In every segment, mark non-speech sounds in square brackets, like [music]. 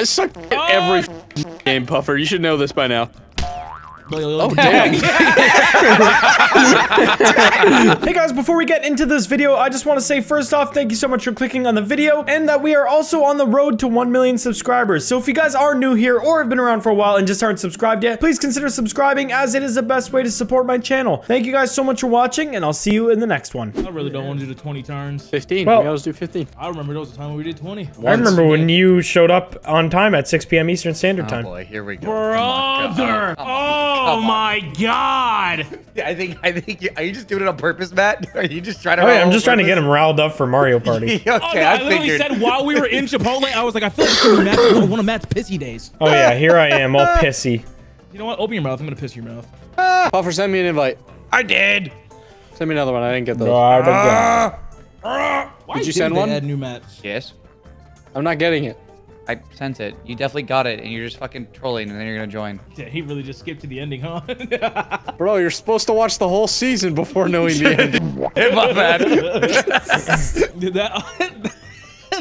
I suck at every oh. game, Puffer. You should know this by now. Oh, [laughs] Dang. Hey guys, before we get into this video, I just want to say first off, thank you so much for clicking on the video and that we are also on the road to 1 million subscribers. So if you guys are new here or have been around for a while and just aren't subscribed yet, please consider subscribing as it is the best way to support my channel. Thank you guys so much for watching and I'll see you in the next one. I really don't want to do the 20 turns. 15. Well- we always do 15. I remember there was a time when we did 20. I remember when you showed up on time at 6 p.m. Eastern Standard Oh Time. boy, here we go. Brother! Oh Oh my god! I think I think you, are you just doing it on purpose, Matt? [laughs] Are you just trying to? Oh yeah, I'm just trying to get him riled up for Mario [laughs] Party. okay, Oh, no, I I literally figured. said while we were in [laughs] Chipotle, I was like, I feel like this is Matt's, one of Matt's pissy days. Oh yeah, here I am, all pissy. You know what? Open your mouth. I'm gonna piss your mouth. Ah. Puffer, send me an invite. I did. Send me another one. I didn't get those. Blah, blah, blah. Why Did you didn't send one? Add new maps. Yes, I'm not getting it. I sent it. You definitely got it, and you're just fucking trolling, and then you're gonna join. Yeah, he really just skipped to the ending, huh? [laughs] Bro, you're supposed to watch the whole season before knowing the ending. [laughs] My bad. [laughs] Dude, that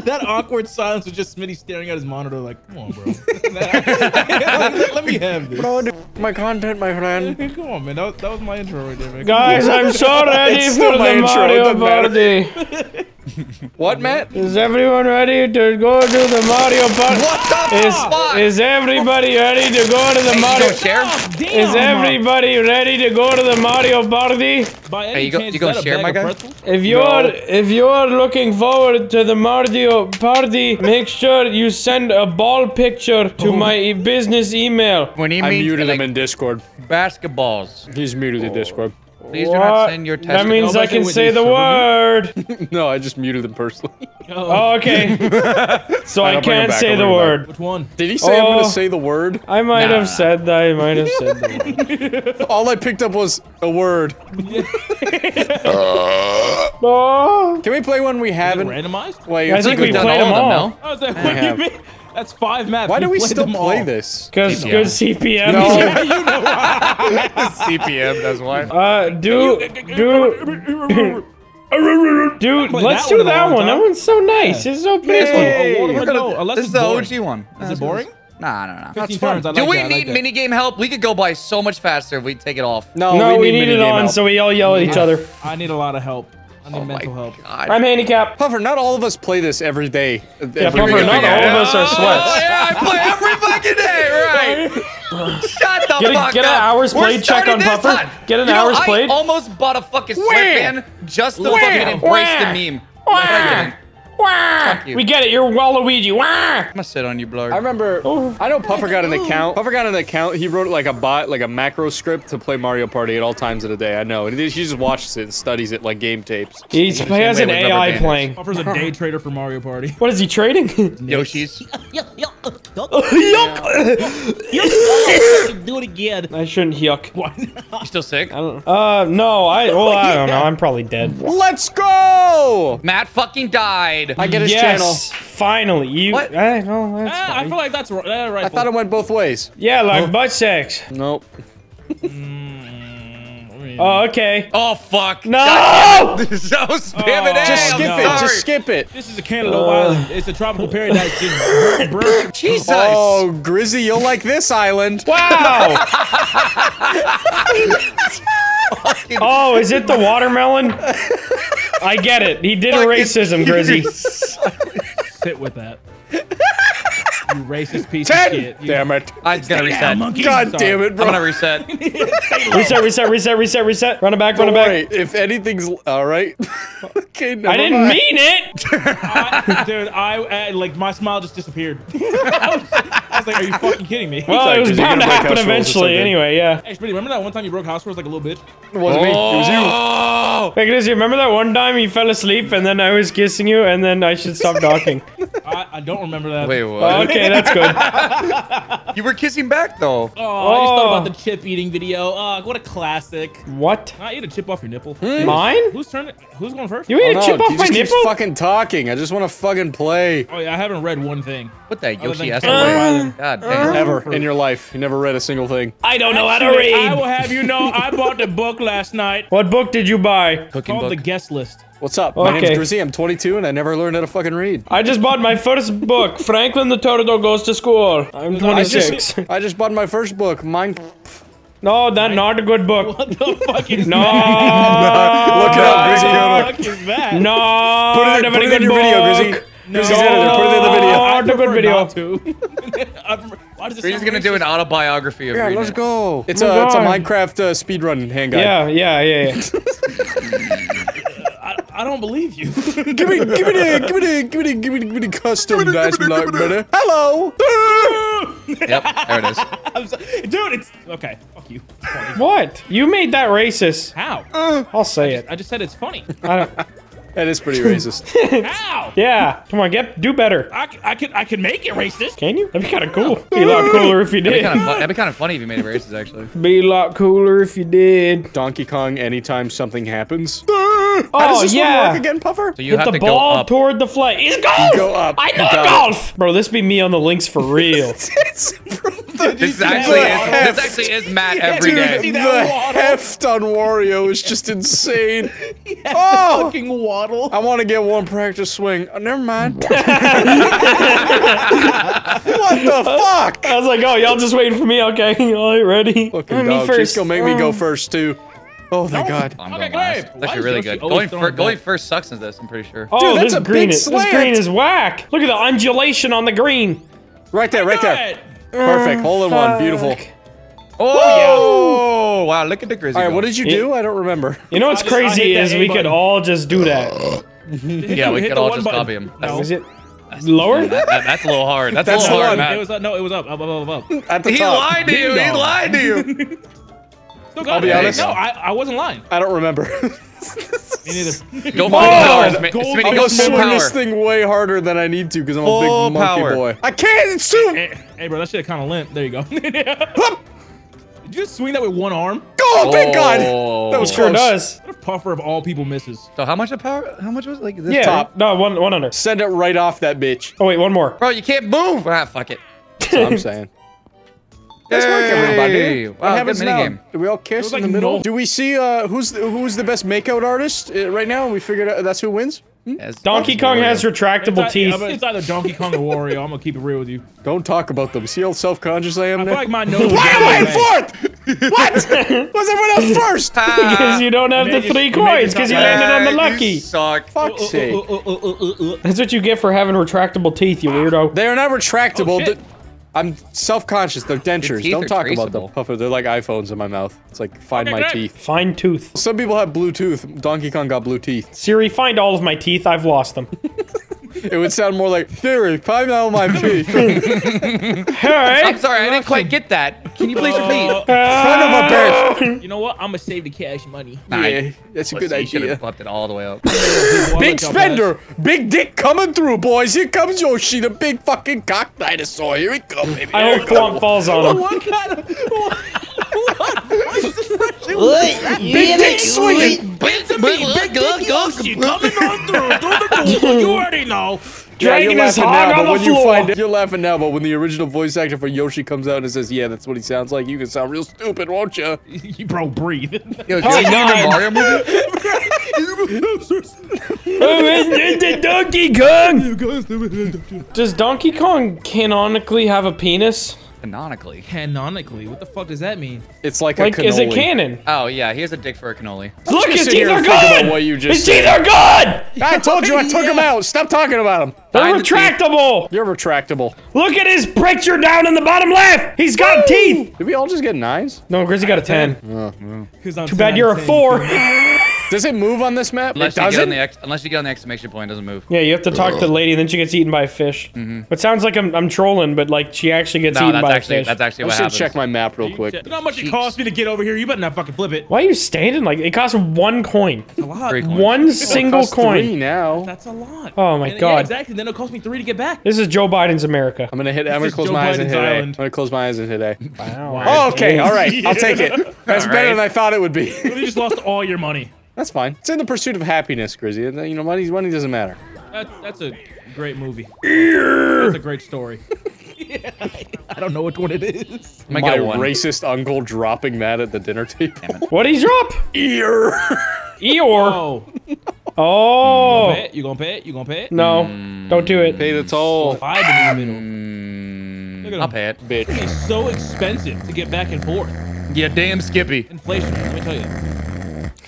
that awkward silence was just Smitty staring at his monitor like, come on, bro. let, let me have this. Bro, my content, my friend. Come on, man. That was, that was my intro right there, man. Guys, I'm so ready It's for still my the intro, it Mario doesn't Party. What, Matt? Is everyone ready to go to the Mario Party? What the Is, fuck? is everybody ready to go to the Hey, Mario? gonna share? Oh, damn. Is everybody ready to go to the Mario Party? By any Hey, you go- chance, you gonna is that a share, my guy? If you're if you're looking forward to the Mario Party, make sure you send a ball picture to my e- business email. When he I means muted like him in Discord. basketballs, He's muted in Discord. Please do not send your That means I can say the word. [laughs] [laughs] No, I just muted him personally. [laughs] Oh. oh, okay. So I I'll bring him can't back, say the bring him word. Which one? Did he say I'm Oh. gonna say the word? I might Nah. have said that. I might have said the word. All I picked up was a word. Oh, Can we play one we haven't? Randomized? Wait, I it's think we we've played done them all of all. them, I was like, what do you mean? That's five maps. Why do we played still play all. this? Because good CPM. No. [laughs] [laughs] [laughs] CPM, that's why. Uh, do do. Dude, played let's that do one that long one. That one's so nice. It's so peaceful. Hey, Oh, what am I we're gonna- doing? This is the. OG one. Is it boring? Nah, nah, nah. 15 fun. like Do we that, I like need that. help? We could go by so much faster if we take it off. No, No, we need it on help. so we all yell at each other. I need a lot of help. I need Oh my mental help. god. I'm handicapped. Puffer, not all of us play this every day. Yeah, Every Puffer, not all of us are Oh, sweats. yeah, I play every fucking day, right? [laughs] Shut the Get a- fuck get an up. hour's We're played check on Puffer. time. Get an You know, hour's I played. almost bought a fucking sweatband just to Where? fucking embrace Where? the meme. Wah! But I didn't. Wah! you. We get it. You're Waluigi. Wah! I'm gonna sit on you, Blarg. I remember. I know Puffer got an account. Puffer got an account. He wrote like a bot, like a macro script to play Mario Party at all times of the day. I know. And he just watches it and studies it like game tapes. He's, he has an AI bands. playing. Puffer's a day trader for Mario Party. [laughs] What is he trading? [laughs] Yoshi's. yuck! [laughs] Do it again. I shouldn't yuck. Why? You still sick? I don't. Uh, no. I. Well, I don't know. I'm probably dead. Let's go! Matt fucking died. I get his yes. channel. Finally, you. What? Eh, no, that's Ah, I feel like that's right. Uh, right I thought it went both ways. Yeah, like butt sex. Nope. [laughs] Oh, okay. Oh fuck. No! so spam it Oh, Just Oh, skip no. it. Just skip it. This is a Cantaloupe Island. It's a tropical paradise. Just. [laughs] Jesus. Oh, Grizzy, you'll like this island. Wow. [laughs] oh, is it the watermelon? I get it. He did a racism, Grizzy. [laughs] Sit with that. You racist piece Ten! of shit. You Damn it. I'm gonna reset. monkey. God Sorry. damn it, I'm bro. gonna [laughs] reset. Reset, reset, reset, reset, reset. Run it back, run Don't it back. worry. If anything's all right. [laughs] okay, never I didn't mind. mean it. [laughs] I, dude, I, I like my smile just disappeared. I, was, I was like, "Are you fucking kidding me?" Well, Sorry, it was bound to happen house rules or eventually anyway, yeah. Hey, Smitty, remember that one time you broke house rules like a little bitch? It wasn't me. It was you. Oh. Hey, Grizzy, remember that one time you fell asleep and then I was kissing you and then I should stop talking? I, I don't remember that. Wait, what? Oh, okay, that's good. [laughs] You were kissing back though. Oh, I just thought Oh. about the chip eating video. Oh, what a classic. What? I eat a chip off your nipple. Hmm. Mine? Who's turn? Who's going first? You ate Oh, a chip no, off he my just keeps nipple? fucking talking. I just want to fucking play. Oh yeah, I haven't read one thing. What the Other Yoshi than ass Cantaloupe away. God damn. Ever in your life. You never read a single thing. I don't know how to read. I will read. have you know, I bought the book last night [laughs] What book did you buy? Cooking called book. The Guest List. What's up? My Okay. name's Grizzy. I'm 22 and I never learned how to fucking read. I just bought my first book. Franklin the Turtle goes to school. I'm I just, 26. [laughs] I just bought my first book, Mine. No, that's not a good book. What the fuck is No. Look it up, Grizzy. What the fuck is that? No. Put it, a put it in good your video, book. Grizzy. Grizzy's editor. Put it in the video. No. Not a good video. not to. [laughs] I prefer- Why does it He's gonna do an autobiography of Yeah, reading let's go. It's Oh a my it's a Minecraft uh, speedrun hand guide. Yeah, yeah, yeah, yeah. [laughs] I, I don't believe you. [laughs] Give me, give me the, give me the, give me the, give me the, give me the custom dice block, brother. Hello. [laughs] Yep, there it is. I'm so, dude, it's okay. Fuck you. What? You made that racist. How? Uh, I'll say it. I just said it's funny. [laughs] I don't, That is pretty racist. How? yeah. Come on, get do better. I, c- I could I could make it racist. Can you? That'd be kind of cool. Be a lot cooler if you That'd be did. kind of. That'd be kind of funny if you made it racist, actually. Be a lot cooler if you did. Donkey Kong. Anytime something happens. Oh [laughs] How does this one yeah. work again, Puffer? So you Hit have the to ball go up. toward the flag. It's golf. go up. I You know got it. golf, bro. This be me on the links for [laughs] real. It's from the, This actually is. heft. This actually is Matt every Dude, day. The waddle? heft on Wario is just [laughs] insane. Oh! Fucking waddle. I want to get one practice swing. Oh, never mind. what the fuck? I was like, oh, y'all just waiting for me. Okay, all right, ready? Fucking Uh, dog. She's gonna make me go first too. Oh, thank God. I'm Okay, going last. It's actually really Yoshi good. Going, fir- going first sucks in this, I'm pretty sure. Oh, Dude, this that's a green big is this green is whack. Look at the undulation on the green. Right there, right there. Good. Perfect. Hole in one. Beautiful. Fuck. Oh, wow, look at the Grizzy. All right, go. what did you do? I don't remember. You know what's just- crazy hit that is A we could all just do that. [laughs] Yeah, we could all just button. copy him. No. Is it lower? That- that- that's a little hard. That's, That's a little hard, one. It was up. No, it was up. Up, up, up, up. up. At the He top. lied to you. He lied to you. [laughs] Still got I'll be honest. No, I, I wasn't lying. I don't remember. [laughs] Me neither. Go Oh, full power. Smitty, I'm go gonna full swing power. this thing way harder than I need to because I'm Full a big monkey power. boy. I can't. It's too. hey, hey, bro, that shit kind of limp. There you go. [laughs] Did you just swing that with one arm? Oh, thank God. Oh. That was Sure close. does. What if Puffer of all people misses? So how much of power? How much was it? like this? Yeah. top. No, one one under. Send it right off that bitch. Oh wait, one more. Bro, you can't move. Ah, fuck it. That's what I'm [laughs] saying. Nice work, everybody. Hey, What Wow, good happens now? minigame. Do we all kiss was in the middle? no- Do we see uh, who's the, who's the best makeout artist uh, right now? And we figured out that's who wins. Hmm? Yes. Donkey Kong Wario. has retractable It's, teeth. ei- it's either Donkey Kong or Wario. I'm gonna keep it real with you. Don't talk about them. See how self-conscious I am I now? feel like my nose. [laughs] Why am I in fourth? what? [laughs] Was everyone else first? [laughs] Because you don't have You the three you coins. Because you yourself- landed on the lucky. You suck. Fuck's uh, uh, uh, sake. uh, That's what you get for having retractable teeth, you weirdo. They are not retractable. Oh, shit. Th- I'm self-conscious. They're dentures. Don't are talk about them. Puffer, they're like iPhones in my mouth. It's like find my teeth. Fine tooth. Some people have Bluetooth. Donkey Kong got blue teeth. Siri, find all of my teeth. I've lost them. [laughs] It would sound more like Siri, find all my teeth. [laughs] I'm sorry, I didn't quite get that. Can you please repeat? Oh. Son of a bitch. You know what? I'm gonna save the cash money. Nah, Yeah, that's a good idea. You should idea. have bumped it all the way up. Big spender, big dick coming through, boys. Here comes Yoshi, the big fucking cock dinosaur. Here he comes, baby. I hope Thwomp falls on oh, him. What kind of what, Big dick swinging. Big to me, big dick Yoshi coming on through through the [laughs] door. You already know. Yeah, you're his laughing hog now, on but the when you find it, you're laughing now, but when the original voice actor for Yoshi comes out and says, "Yeah, that's what he sounds like," you can sound real stupid, won't [laughs] you? You bro, breathe. Yo, did you nine. Mario movie? Oh, it's [laughs] the Donkey Kong! Does Donkey Kong canonically have a penis? Canonically. Canonically, what the fuck does that mean? It's like, Like, a is it canon? Oh yeah, he has a dick for a cannoli. Look, gonna his sit teeth are and gone! what you just His said. teeth are gone! [laughs] I told you I took him out. Stop talking about him. They're Find the retractable! You're retractable. Look at his picture down in the bottom left! He's got teeth! Did we all just get nines? No, Grizzy got a 10. Too Too bad you're a 4. [laughs] [laughs] Does it move on this map? Unless it you get on the ex- unless you get on the exclamation point, it doesn't move. Yeah, you have to talk to the lady, and then she gets eaten by a fish. Mm-hmm. It sounds like I'm, I'm trolling, but like she actually gets No, eaten that's by actually a fish. that's actually I'm what just gonna happens. check my map real quick. You know how much it cost me to get over here? You better not fucking flip it. Why are you standing like it costs one coin? A lot. Three. One single Costs three coin. now. That's a lot. Oh my And- Yeah, god. exactly. Then it'll cost me three to get back. This is Joe Biden's America. I'm gonna hit. I'm gonna close Joe my eyes and Biden's hit A. I'm gonna close my eyes and hit A. Wow. Oh, okay. All right. I'll take it. [laughs] That's better than I thought it would be. You just lost all your money. That's fine. It's in the pursuit of happiness, Grizzy. And, You know, money, money doesn't matter. That, that's a great movie. That's a great story. [laughs] Yeah, I don't know which one it is. I'm My get a one. racist uncle dropping that at the dinner table. What did he drop? Ear. Eeyore. [laughs] Oh, Oh. Pay it? You gonna pay it? You gonna pay it? No, don't do it. Pay the toll. Five in the middle. Mm, Look at I'll him. pay it. Bitch. It's so expensive to get back and forth. Yeah, damn Skippy. Inflation, let me tell you.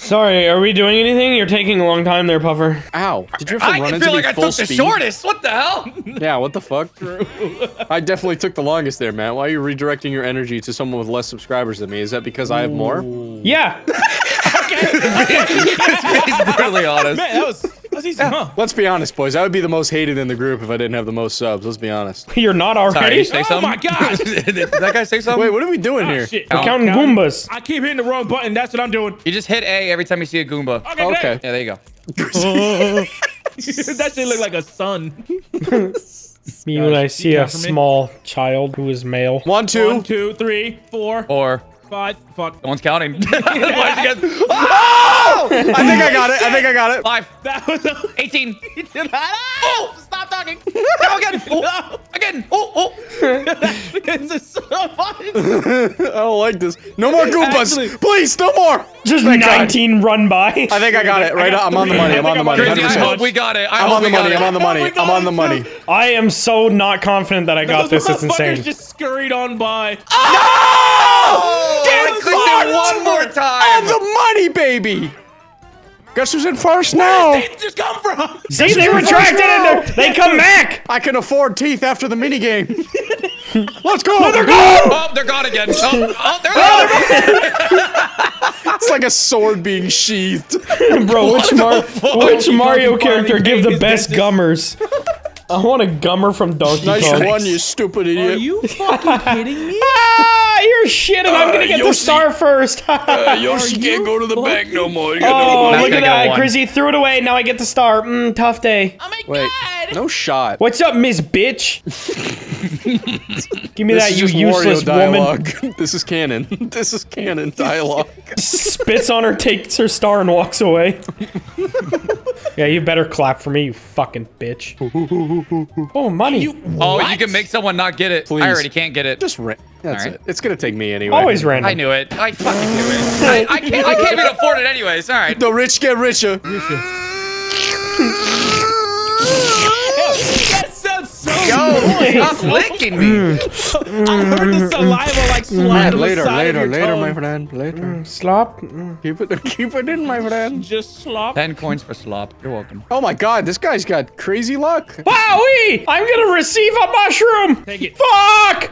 Sorry, are we doing anything? You're taking a long time there, Puffer. Ow. Did you have to I run feel into like me I full took the shortest. What the hell? Yeah, what the fuck? [laughs] I definitely took the longest there, man. Why are you redirecting your energy to someone with less subscribers than me? Is that because I have more? Yeah, [laughs] He's [laughs] brutally honest. Man, that was, that was easy, huh? Let's be honest, boys. I would be the most hated in the group if I didn't have the most subs. Let's be honest. [laughs] you're not Sorry, already. you say Oh something? my God. [laughs] Did that guy say something? Wait, what are we doing Oh, here? shit. We're counting Counting. Goombas. I keep hitting the wrong button. That's what I'm doing. You just hit A every time you see a Goomba. Okay. Okay. great. Yeah, there you go. that shit look like a sun. Me when I see a count for me? small child who is male. One, two. One, two, three, four, Or five. Fuck. no one's counting. [laughs] [laughs] Why'd you guys- I think I got it. I think I got it. Five, That was a 18. [laughs] oh, stop talking. Go [laughs] again. Oh, again. Oh, oh. it's a so funny. [laughs] I don't like this. No more Goombas. Actually- Please, no more. Just Thank God. 19 run by. I think I got it. Right, got I'm on the three. money. I I'm on think the I'm money. on Crazy, I 100%. hope we got it. I I'm hope on the we got money. it. I'm on the Oh money. my I'm God, on the it's money. I am so not confident that I got this. It's Those motherfuckers insane. just scurried on by. Oh, I clicked it one more On time. the money, baby. Guess who's in first now? Where did they just come from? See, they retracted and they're- they come back. I can afford teeth after the mini game. [laughs] Let's go. They're gone. Oh, they're gone again. Oh, oh, [laughs] oh they're gone. It's like a sword being sheathed. [laughs] Bro, which, Mar- which Mario character give the best dentist. gummers? I want a gummer from Donkey Nice Kong. one, you stupid idiot. Are you fucking [laughs] kidding me? Ah, you're shit, and I'm gonna get the Yoshi. star first. [laughs] oh, Yoshi Are can't you go to the bank no more. You got no look at gonna get a that. one. Grizzy threw it away. Now I get the star. Mm, tough day. Oh my Wait, god. [laughs] no shot. What's up, Miss Bitch? [laughs] Give me This that, is you just useless Wario woman. [laughs] this is canon. This is canon dialogue. Spits on her, takes her star, and walks away. yeah, you better clap for me, you fucking bitch. Oh, money. Oh, you can make someone not get it. Please. I already can't get it. Just ra- That's Alright. it. It's gonna take me anyway. Always random. I knew it. I fucking knew it. I, I can't. I can't even afford it anyways. All right. The rich get richer. That sounds so Yo, [laughs] stop licking me. [laughs] I heard the saliva like slide on the later, of later, your later, tongue. my friend. Later. Slop. Mm. Keep it, [laughs] keep it in, my friend. Just slop. Ten coins for slop. You're welcome. Oh my God, this guy's got crazy luck. Wowee! I'm gonna receive a mushroom! Take it. Fuck!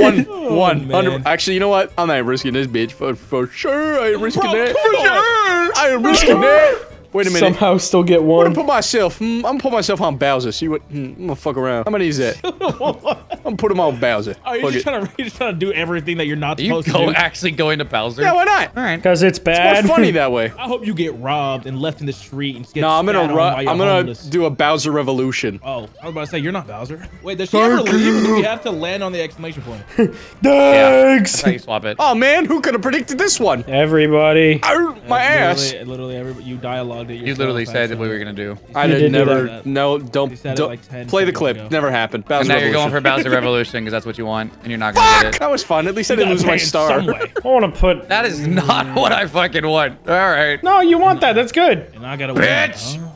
One, one, hundred. Actually, you know what? I'm not risking this bitch for for sure. I ain't risking Bro, it. For on. sure. I ain't risking it. Wait a minute. Somehow still get one. I'm gonna put myself. hmm, I'm gonna put myself on Bowser. See what? hmm, I'm gonna fuck around. How many is that? [laughs] [laughs] I'm gonna put him on Bowser. Are you Fuck just it. trying [laughs] to you're just trying to do everything that you're not Are you supposed to go do? actually going to Bowser? Yeah, why not? All right. Because it's bad. It's More bad. funny [laughs] that way. I hope you get robbed and left in the street and get No, I'm gonna on ru- while you're I'm gonna homeless. do a Bowser revolution. Oh, I was about to say you're not Bowser. Wait, does she ever leave? Do we have to land on the exclamation point? Yeah. That's Thanks! how you swap it. Oh man, who could have predicted this one? Everybody. Arr, my uh, ass. Literally, literally every, you dialogued it. You literally said actually. what we were gonna do. I did, did never. that. No, don't. You said it don't like play the clip. ago. Never happened. Bowser And now you're going for revolution. Bowser Revolution because that's what you want, and you're not gonna get it. That was fun. At least I didn't lose my star. I want to put. That is not mm. what I fucking want. All right. No, you want that. That's good. And I gotta Bitch! win.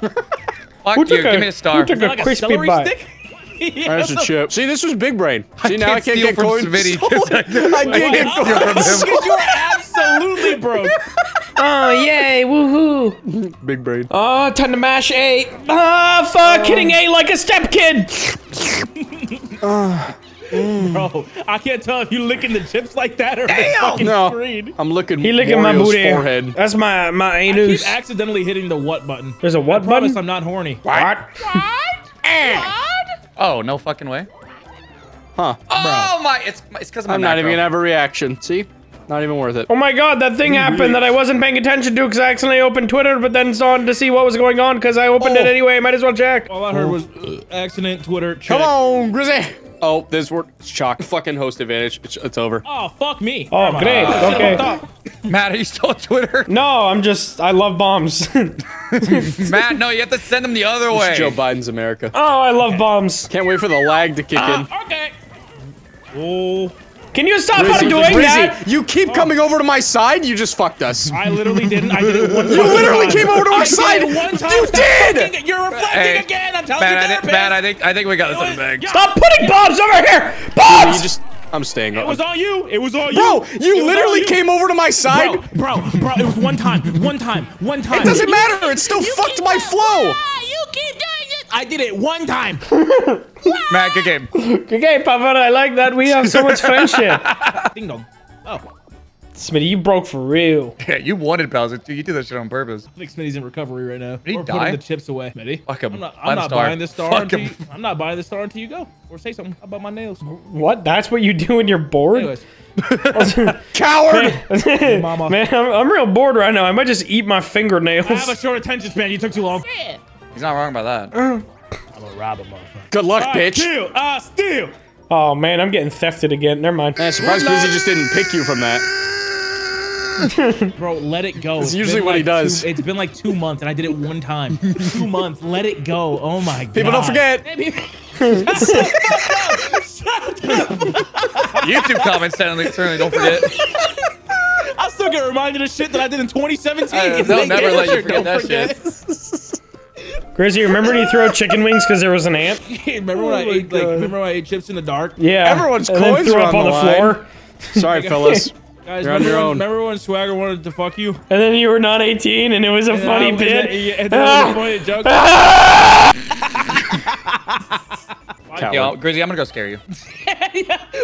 Huh? Fuck Who you. took a, Give me a star. Who took a like a crispy celery bite? stick? [laughs] There's a chip. See, this was big brain. See, now I can't get coins. [laughs] I- I can't get coins. Because you're absolutely broke. [laughs] Oh, yay, woohoo. Big brain. Oh, time to mash A. Ah, fuck, hitting A like a step kid. [sighs] Ah, mm. Bro, I can't tell if you're licking the chips like that or the fucking No, screen. I'm looking. He licking my booty. forehead. That's my, my I anus. keep accidentally hitting the what button. There's a what I promise button? I'm not horny. what What? Eh. Oh, no fucking way. Huh? Oh my! It's it's because I'm not even gonna have a reaction. See, not even worth it. Oh my god, that thing happened that I wasn't paying attention to because I accidentally opened Twitter, but then saw to see what was going on because I opened it Oh. anyway. Might as well check. All I heard was uh, accident, Twitter, check. Come on, Grizzy. Oh, this work. It's chalk. Fucking host advantage. It's, it's over. Oh, fuck me. Oh, great. Okay. [laughs] Matt, are you still on Twitter? No, I'm just, I love bombs. [laughs] oh, [laughs] Matt, no, you have to send them the other way. It's Joe Biden's America. Oh, I love bombs. Can't wait for the lag to kick in. Ah, okay. Oh, Can you stop Grizzy, doing Grizzy, that? you keep oh. coming over to my side. You just fucked us. I literally didn't. I did it one [laughs] time. You literally came over to our I side. Did one time. You Stop did. fucking- You're reflecting Hey, again. I'm telling Man, you, I think, man, I think, I think we got this in the bag. Stop putting bombs over here! You Bombs! just. I'm staying. Up. It was all you. It was on you. Bro, you was literally you. came over to my side. Bro, bro, bro, it was one time, one time, one time. It doesn't matter. It still fucked my flow. You keep doing it. I did it one time. [laughs] Matt, good game. Okay, Papa, I like that. We have so much friendship. Ding dong. Oh, Smitty, you broke for real. [laughs] Yeah, you wanted Bowser too. You did that shit on purpose. I think Smitty's in recovery right now. he We're die? putting the chips away. Smitty. Fuck him. I'm not, I'm not star. buying this star Fuck until him. you, I'm not buying this star until you go. Or say something about my nails. What? That's what you do when you're bored? Anyways, [laughs] Coward. [laughs] mama. Man, I'm, I'm real bored right now. I might just eat my fingernails. I have a short attention span. You took too long. He's not wrong about that. [clears throat] I'm gonna rob a motherfucker. Good luck, Ah, bitch. Steal. Ah, steal. Oh man, I'm getting thefted again. Never mind. Man, surprised Grizzy just didn't pick you from that. [laughs] Bro, let it go. It's usually been what he does. Two, it's been like two months, and I did it one time. [laughs] two months. Let it go. Oh my god. People don't forget. [laughs] YouTube comments certainly, certainly don't forget. I still get reminded of shit that I did in 2017. Uh, they'll never let you forget that shit. Grizzy, remember when you throw chicken wings because there was an ant? remember when I Oh my ate like remember when I ate chips in the dark? Yeah. Everyone's and then coins threw are up on on the the line. floor. Sorry, fellas. Guys, You're on your when, own. remember when Swagger wanted to fuck you? And then you were not 18 and it was a And funny I- bit. And, then- and that was a funny [laughs] joke. Ah! Coward. Yo, Grizzy, I'm gonna go scare you. [laughs]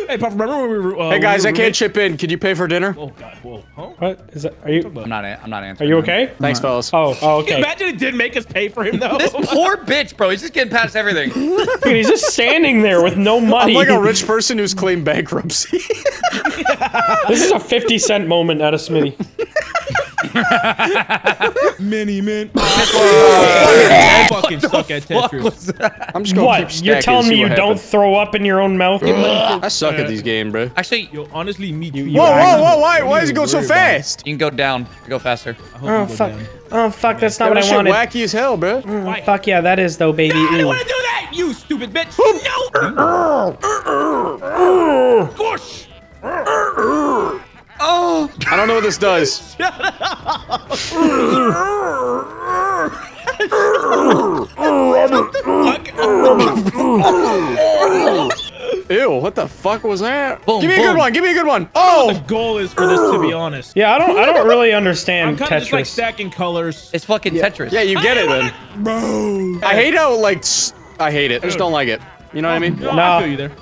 hey, Puff, remember when we were? Uh, Hey guys, we I can't chip in. Could you pay for dinner? Oh god, whoa, huh? What is that? Are you? I'm not. I'm not answering. Are answering. you him. okay? Thanks, fellas. Oh, oh, okay. Imagine it didn't make us pay for him though. This [laughs] poor bitch, bro. He's just getting past everything. Dude, he's just standing there with no money. I'm like a rich person who's claimed bankruptcy. [laughs] This is a 50 cent moment out of Smitty. [laughs] Mini mint. I fucking suck at Fuck Tetris. I'm just gonna What? You're telling me you what don't throw up in your own mouth? I suck at these games, bro. Actually, Yo, honestly, me too. Whoa, whoa, whoa! Why, why does it go so fast? you can go down. Go faster. Oh, fuck. Oh, fuck, that's not That what I wanted. wacky as hell, bro. Mm, why? Fuck yeah, that is though, baby. I didn't want to do that, you stupid bitch. no. [laughs] Gosh. Oh, I don't know what this does. Ew, what the fuck was that? Boom, give me a good one, give me a good one. Oh! The goal is for this to be honest. Yeah, I don't. I don't really understand I'm kind of just like stacking colors. it's fucking Tetris. Yeah, you get it then. Bro. I hate how, like, s- I hate it. I just don't like it. You know what I mean? No, No. I feel you there.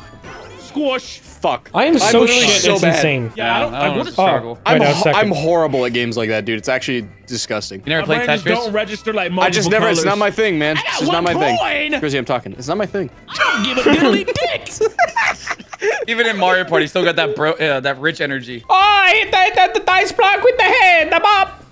Squash. Fuck. I am so shit. so it's bad. insane. Yeah, I don't. I know, want it's to. a struggle. I'm, Wait a ho- second. I'm horrible at games like that, dude. It's actually disgusting. You never My played just Tetris? don't register like multiple I just never, it's not my thing, man. got It's just not one my thing. coin. Grizzy, I'm talking. It's not my thing. Don't Give a diddly dick. [laughs] Even in Mario Party, still got that bro, uh, that rich energy. Oh, I hit the, the, the dice block with the head. The bop.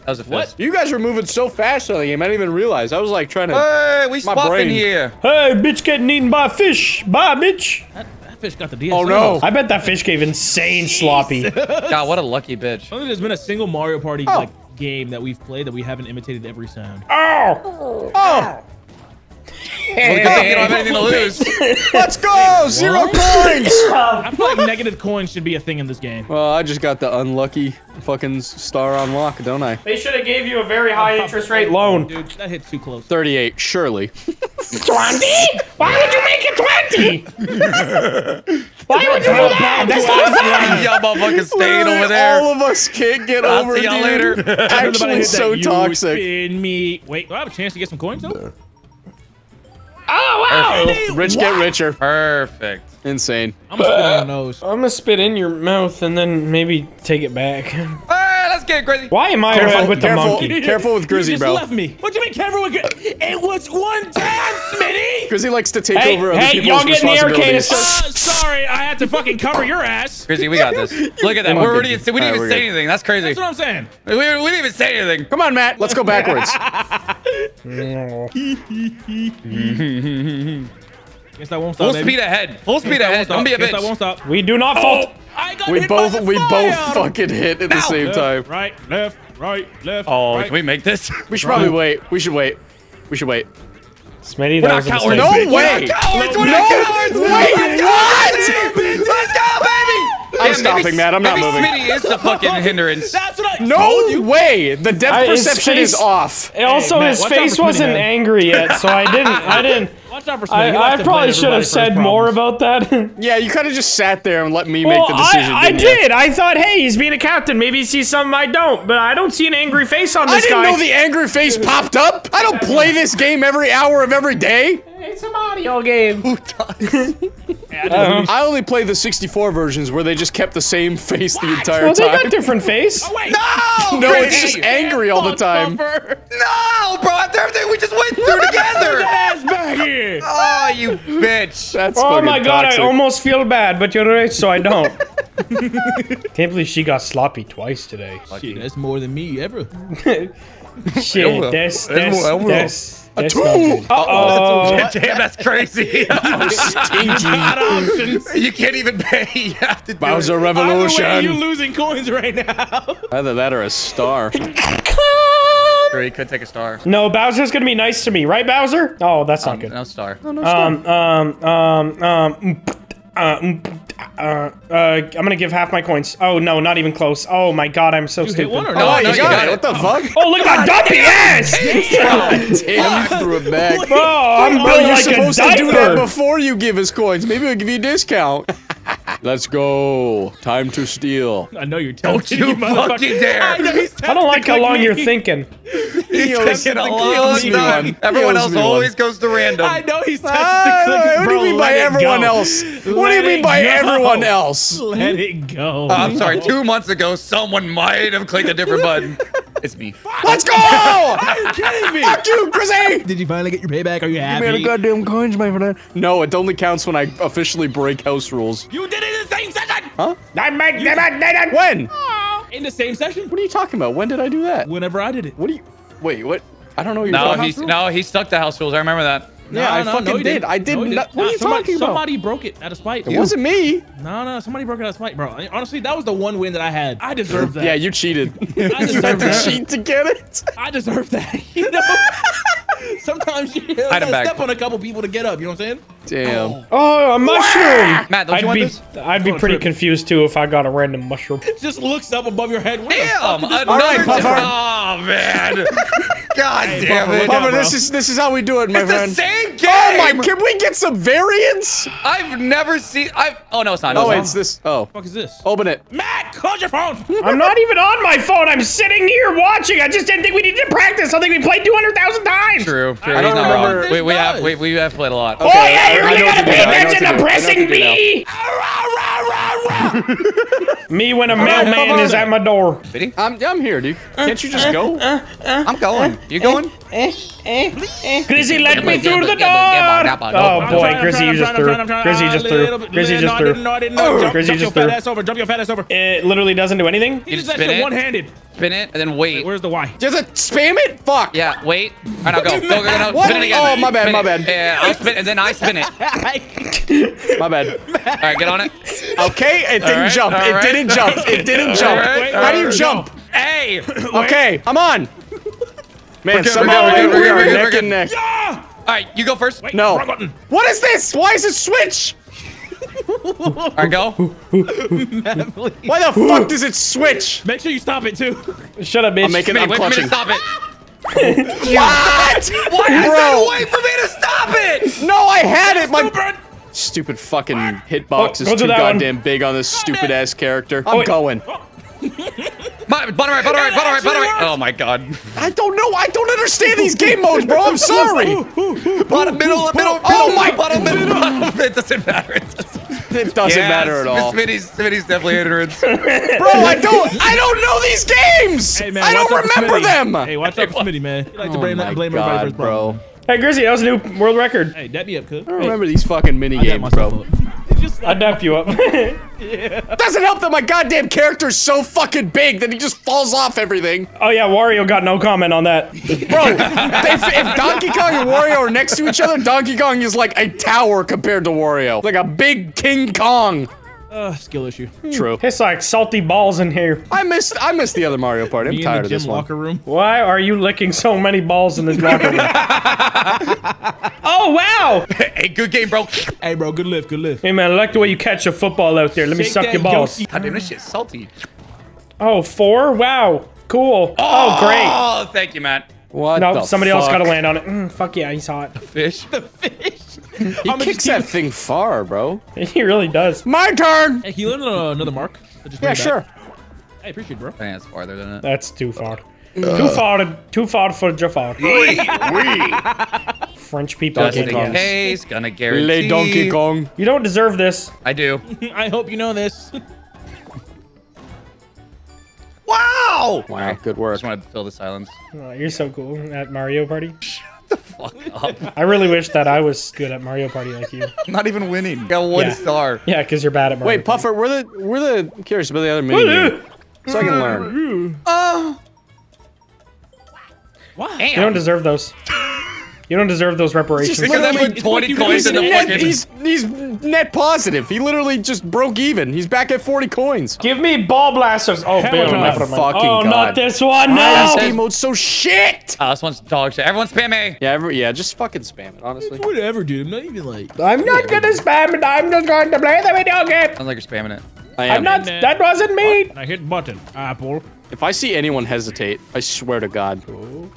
That was a What? You guys were moving so fast on the game, I didn't even realize. I was like trying to. Hey, we My swapping brain. here. Hey, bitch getting eaten by a fish. Bye, bitch. That, that fish got the DSL. Oh no! I bet that fish gave insane sloppy. [laughs] God, what a lucky bitch. I don't think there's been a single Mario Party Oh. like game that we've played that we haven't imitated every sound. Oh. Oh! oh. Well, good thing you don't have anything to lose. [laughs] Let's go! Zero coins! [laughs] I feel like negative coins should be a thing in this game. well, I just got the unlucky fucking star on lock, don't I? They should have gave you a very high interest rate [laughs] loan. Dude, that hit too close. 38, surely. 20? Why would you make it 20? Why would you do that? That's not fair. Y'all motherfuckers staying over there. All of us can't get I'll over see y'all later. Actually, so toxic. spin me. Wait, do I have a chance to get some coins though? Oh, wow. Rich get richer. Perfect. Insane. I'm gonna spit on your nose. I'm gonna spit in your mouth and then maybe take it back. [laughs] Hey, let's get it, crazy. Why am I Careful, ahead with the monkey? Careful with Grizzy, you just bro. left me. What do you mean, careful with Grizzy? It was one time, Smitty. Grizzy likes to take Hey, over other hey, people's y'all get in the air canister. [laughs] Uh, sorry, I had to fucking cover your ass. Crazy, we got this. [laughs] Look at that. We're already, we didn't Alright, even we're say good. anything. That's crazy. That's what I'm saying. We, we didn't even say anything. Come on, Matt. Let's go backwards. [laughs] Guess I won't stop. Full baby. speed ahead. Full speed Guess ahead. won't Don't stop. be a Guess I bitch. won't stop. We do not oh, fault. I got we hit both by the we both fucking hit at the same Left, time. Right, left, right, left. Oh, right. can we make this? We should probably wait. We should wait. We should wait. Smitty, We're that not was a mistake. No way! Cowards, No we're not cowards. way! What? Let's go, baby. I'm Yeah, stopping, maybe- Matt. I'm not maybe moving. Smitty is the fucking [laughs] hindrance. That's what I No you. way! The depth I- his perception is off. Also, Matt, his face wasn't angry yet, so I didn't. I didn't. Watch out for Smitty. I, He I probably should have said his more about that. [laughs] Yeah, you could have just sat there and let me well, make the decision. I, I didn't you? I thought, hey, he's being a captain. Maybe he sees something I don't. But I don't see an angry face on this guy. I this didn't guy. know the angry face popped up. I don't play this game every hour of every day. It's a Mario game. [laughs] I only play the 64 versions where they just kept the same face the entire Well, they time. got different face. Wait. [laughs] No! no, it's just angry all the time. Puffer. No, bro, after everything we just went through together. [laughs] Ass back here. oh, you bitch. That's Oh my god, toxic. I almost feel bad, but you're right, so I don't. [laughs] Can't believe she got sloppy twice today. Shit, that's more than me ever. Shit, will. that's It that's will, it will. that's that's two. Uh-oh. [laughs] Damn, that's crazy. [laughs] Got [laughs] options. you can't even pay. You have to do Bowser it. Either way, you Revolution. losing coins right now. Either that or a star. Or he could take a star. No, Bowser's gonna be nice to me, right, Bowser? Oh, that's not Um, good. no star. Um, um, um, um, mm, uh, mm, uh, uh, I'm gonna give half my coins. Oh no, not even close. Oh my god, I'm so You hit stupid. one or Oh, no? you no, you got got it. it. What the fuck? Oh, look at my dumpy ass! [laughs] Damn, you threw it back. Oh, I'm Bro, built you're a supposed to do that before you give us coins. Maybe we'll give you a discount. Let's go. Time to steal. I know you're Don't tempted, you fucking dare. I know he's I don't like how long click you're me. thinking. He Taking a long time. Everyone else me one. always goes to random. I know he's tempted Ah, to click it, what do you mean by everyone go. else? What do you mean by go. everyone else? Let it go. Uh, I'm sorry, two months ago, someone might have clicked a different button. [laughs] It's me. Let's go! [laughs] Are you kidding me? Fuck you, Grizzy! Did you finally get your payback? Are you happy? You made a goddamn coins, my friend. No, it only counts when I officially break house rules. You did it in the same session. Huh? What? When? In the same session. What are you talking about? When did I do that? Whenever I did it. What do you? Wait, what? I don't know. What you're No, talking he's about. no, he stuck to house rules. I remember that. Yeah, I fucking he did. didn't. I did No, not- didn't. what are you somebody, talking about? Somebody broke it out of spite. It wasn't me. No, no, somebody broke it out of spite, bro. I- Honestly, that was the one win that I had. I deserve that. Yeah, you cheated. [laughs] I [laughs] you had deserve to that. cheat to get it. I deserve that. [laughs] You know. Sometimes you Item gotta step on a couple people to get up. You know what I'm saying? Damn. Oh, a mushroom. Matt, don't I'd you want be, this? I'd be pretty trip. confused too if I got a random mushroom. [laughs] It just looks up above your head. Where the Damn! A did this- right, Oh man! [laughs] God damn Puffer, it! look Papa, out, this is this is how we do it, my It's friend. the same game. Oh my! Can we get some variants? I've never seen. I've. Oh no, it's not. Oh, No, it's this. Oh, fuck is this? open it. Matt, close your phone. [laughs] I'm not even on my phone. I'm sitting here watching. I just didn't think we needed to practice. I think we played 200,000 times. True. True. I He's don't remember- wrong. We, we have we, we have played a lot. Oh yeah, I- you really know what gotta to pay do now. I know attention what to to do. I know pressing what to do B. [laughs] Me when a mailman is at my door. Biddy? I'm I'm here, dude. Can't you just go? Uh, uh, uh, I'm going. You going? Grizzy, let me through the door. Oh boy, trying, Grizzy, you just threw. I'm trying, I'm. Grizzy Ah, just threw. bit- Grizzy just threw. didn't know, I didn't know. Jump, Grizzy your just fat threw. ass over. Jump your fat ass over. It literally doesn't do anything. He just just that spin it. one-handed. Spin it and then wait. Where's the Y? Just a spam it. Fuck. Yeah, wait. All right, now go. [laughs] Go, go, go. no, What? Spin it again. Oh, my bad, Spin my it. bad. Yeah, I'll spin and then I spin it. [laughs] My bad. All right, get on it. Okay, it didn't right, jump. It right. didn't jump. It didn't jump. right, How do you all right. jump? Hey! [laughs] Okay, I'm on. Man, good, somehow we're good, we we're we're good, neck and neck. Ah! All right, you go first. Wait, No. button. What is this? Why is it switch? All right, go. [laughs] Why the fuck does it switch? Make sure you stop it too. Shut up, bitch. I'm making. Wait, I'm wait for me to stop it. What? what? Bro. My Stupid. stupid fucking hitbox Oh, is too to that one. goddamn big on this stupid ass character. Oh, I'm wait. going. Oh. My, bottom right, bottom right, bottom right, bottom right. [laughs] Oh my god. I don't know. I don't understand these game modes, bro. I'm sorry. Bottom, middle, middle, Oh my- bottom, middle, bottom. [laughs] It doesn't matter. It doesn't, It doesn't Yeah, matter at all. Smitty's, Smitty's definitely hindrance. [laughs] I don't. I don't know these games. Hey man, I don't watch out for remember them. Hey, watch out for Smitty, man. You like to oh blame, my blame everybody for his god, problem. Bro. Hey, Grizzy, that was a new world record. Hey, dap me up, cuz. I don't remember these fucking mini I got games, bro. [laughs] just I like, dapped you up. [laughs] [laughs] yeah. Doesn't help that my goddamn character's so fucking big that he just falls off everything. oh yeah, Wario got no comment on that. Bro, if, if Donkey Kong and Wario are next to each other, Donkey Kong is like a tower compared to Wario. Like a big King Kong. Uh, skill issue. True. It's like salty balls in here. I missed I missed the other Mario Party. I'm Me in tired the of gym this one. locker room. Why are you licking so many balls in this locker room? [laughs] oh wow! hey, good game, bro. Hey, bro, good lift, good lift. Hey man, I like the way you catch a football out there. Let me suck your balls. Yoshi. God damn, this shit's salty. Oh, four? Wow. Cool. Oh, great. Oh, thank you, Matt. What No, the somebody else got to land on it. Mm, fuck yeah, he saw it. Fish. The fish. [laughs] He kicks that thing far, bro. [laughs] He really does. My turn. Hey, can you uh, another mark? Just Yeah, bring it back? sure. Hey, appreciate it, bro. I think it's farther than it. That's too far. Too far. Too far for Jafar. [laughs] French people Just get in it. case, gonna guarantee. Lay Donkey Kong. You don't deserve this. I do. I hope you know this. Wow! Wow, good work. I just wanted to fill the silence. Oh, you're so cool at Mario Party. Fuck up. [laughs] I really wish that I was good at Mario Party like you. Not even winning. Got one Yeah. star. Yeah, because you're bad at Mario Wait, Puffer, we're the we're the curious about the other mini game, so I can learn. Wow. You don't deserve those. [laughs] You don't deserve those reparations. Because I put 20 like coins in the guys- fucking. He's he's net positive. He literally just broke even. He's back at 40 coins. Give me ball blasters. Oh, Hell Bill, no. never. Fucking oh, God. not this one. Why No. is emote so shit? Oh, this one's dog shit. Everyone spam A. Yeah, every, yeah, just fucking spam it, honestly. Whatever, dude. I'm not even like. I'm not gonna spam it. I'm just going to play the video game. Sounds like you're spamming it. I I'm am. not. That wasn't me. I hit button. Apple. If I see anyone hesitate, I swear to God. Oh.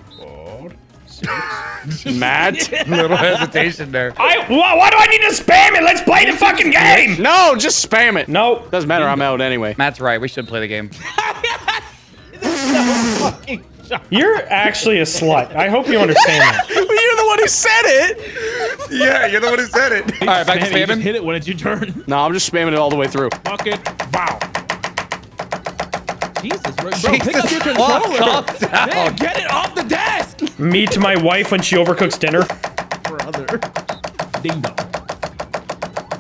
Matt? [laughs] Little hesitation there. I. Why, why do I need to spam it? Let's play the fucking game. No, just spam it. No. Doesn't matter, I'm out anyway. Matt's right. We should play the game. [laughs] You're actually a slut. I hope you understand that. [laughs] But you're the one who said it. yeah, you're the one who said it. All right, back to Spam it, you just spamming. hit it when it's your turn. No, I'm just spamming it all the way through. Fuck it. Wow. Jesus, bro. bro pick up your controller. Man, get it off the desk. Me to my wife when she overcooks dinner. Brother. Ding dong.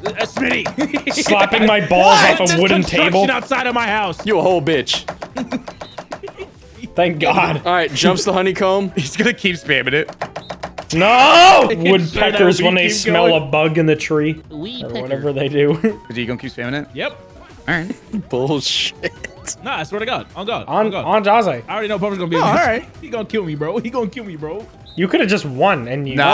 Uh, Smitty. [laughs] Slapping my [laughs] balls What? off a wooden table. outside of my house. You a whole bitch. Thank God. All right, jumps the honeycomb. [laughs] He's gonna keep spamming it. No! Woodpeckers when they smell going. a bug in the tree. Or whatever they do. Is he gonna keep spamming it? Yep. All right. Bullshit. Nah, I swear to God. On God. on God. on Jaze. I already know Puffer's gonna be. Oh, all right. He gonna kill me, bro. He gonna kill me, bro. You could have just won and you Nah,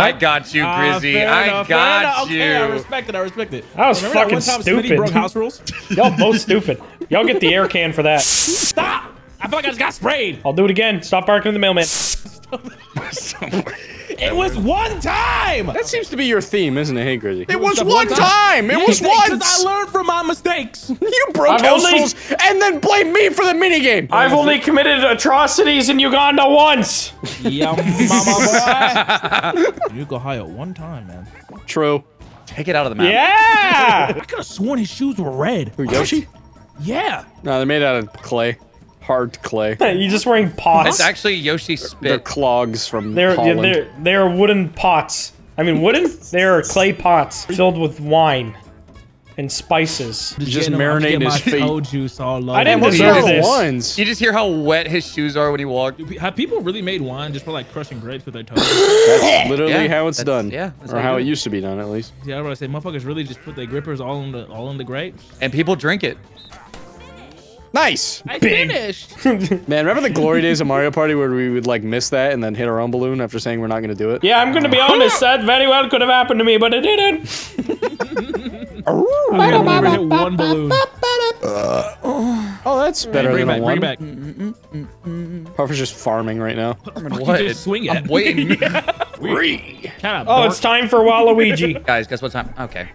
I got you, Ah, Grizzy. fair I enough, got enough. Okay, I respect it. I respect it. That was Remember fucking that one time Smitty stupid. broke house rules? [laughs] Y'all both stupid. Y'all get the air can for that. Stop! I feel like I just got sprayed. I'll do it again. Stop barking at the mailman. [laughs] [laughs] It was one time. That seems to be your theme, isn't it? Hey, Grizzy. It was the one one time. It was Because. I learned from my mistakes. [laughs] You broke I've house rules and then blamed me for the minigame. I've only committed atrocities in Uganda once. yeah, mama boy. [laughs] you go high one time, man. True. Take it out of the map. Yeah. [laughs] I could have sworn his shoes were red. Who, Yoshi? Yeah. No, they're made out of clay. Hard clay. [laughs] You're just wearing pots. It's actually Yoshi They're clogs from They're, yeah, they're they're wooden pots. I mean wooden? They're clay pots filled with wine and spices. Just getting- I'm marinating his [laughs] my feet. toe juice all over. I didn't What are deserve this. ones? You just hear how wet his shoes are when he walked. Have people really made wine just for like crushing grapes with their [laughs] toes? That's literally Yeah, how it's that's- done. yeah, that's or how how it used to be done, at least. yeah, what I say, motherfuckers really just put their grippers all in the all in the grapes. And people drink it. Nice. I Big. finished. [laughs] Man, remember the glory days of Mario Party where we would like miss that and then hit our own balloon after saying we're not going to do it? Yeah, I'm gonna be honest. That very well could have happened to me, but it didn't. [laughs] I never [laughs] hit one balloon. Oh, that's better Bring than it a back. one. Bring it back. Puffer's just farming right now. What? just swing I'm it. waiting. Kind of. Oh, it's time for Waluigi. Guys, guess what time? Okay.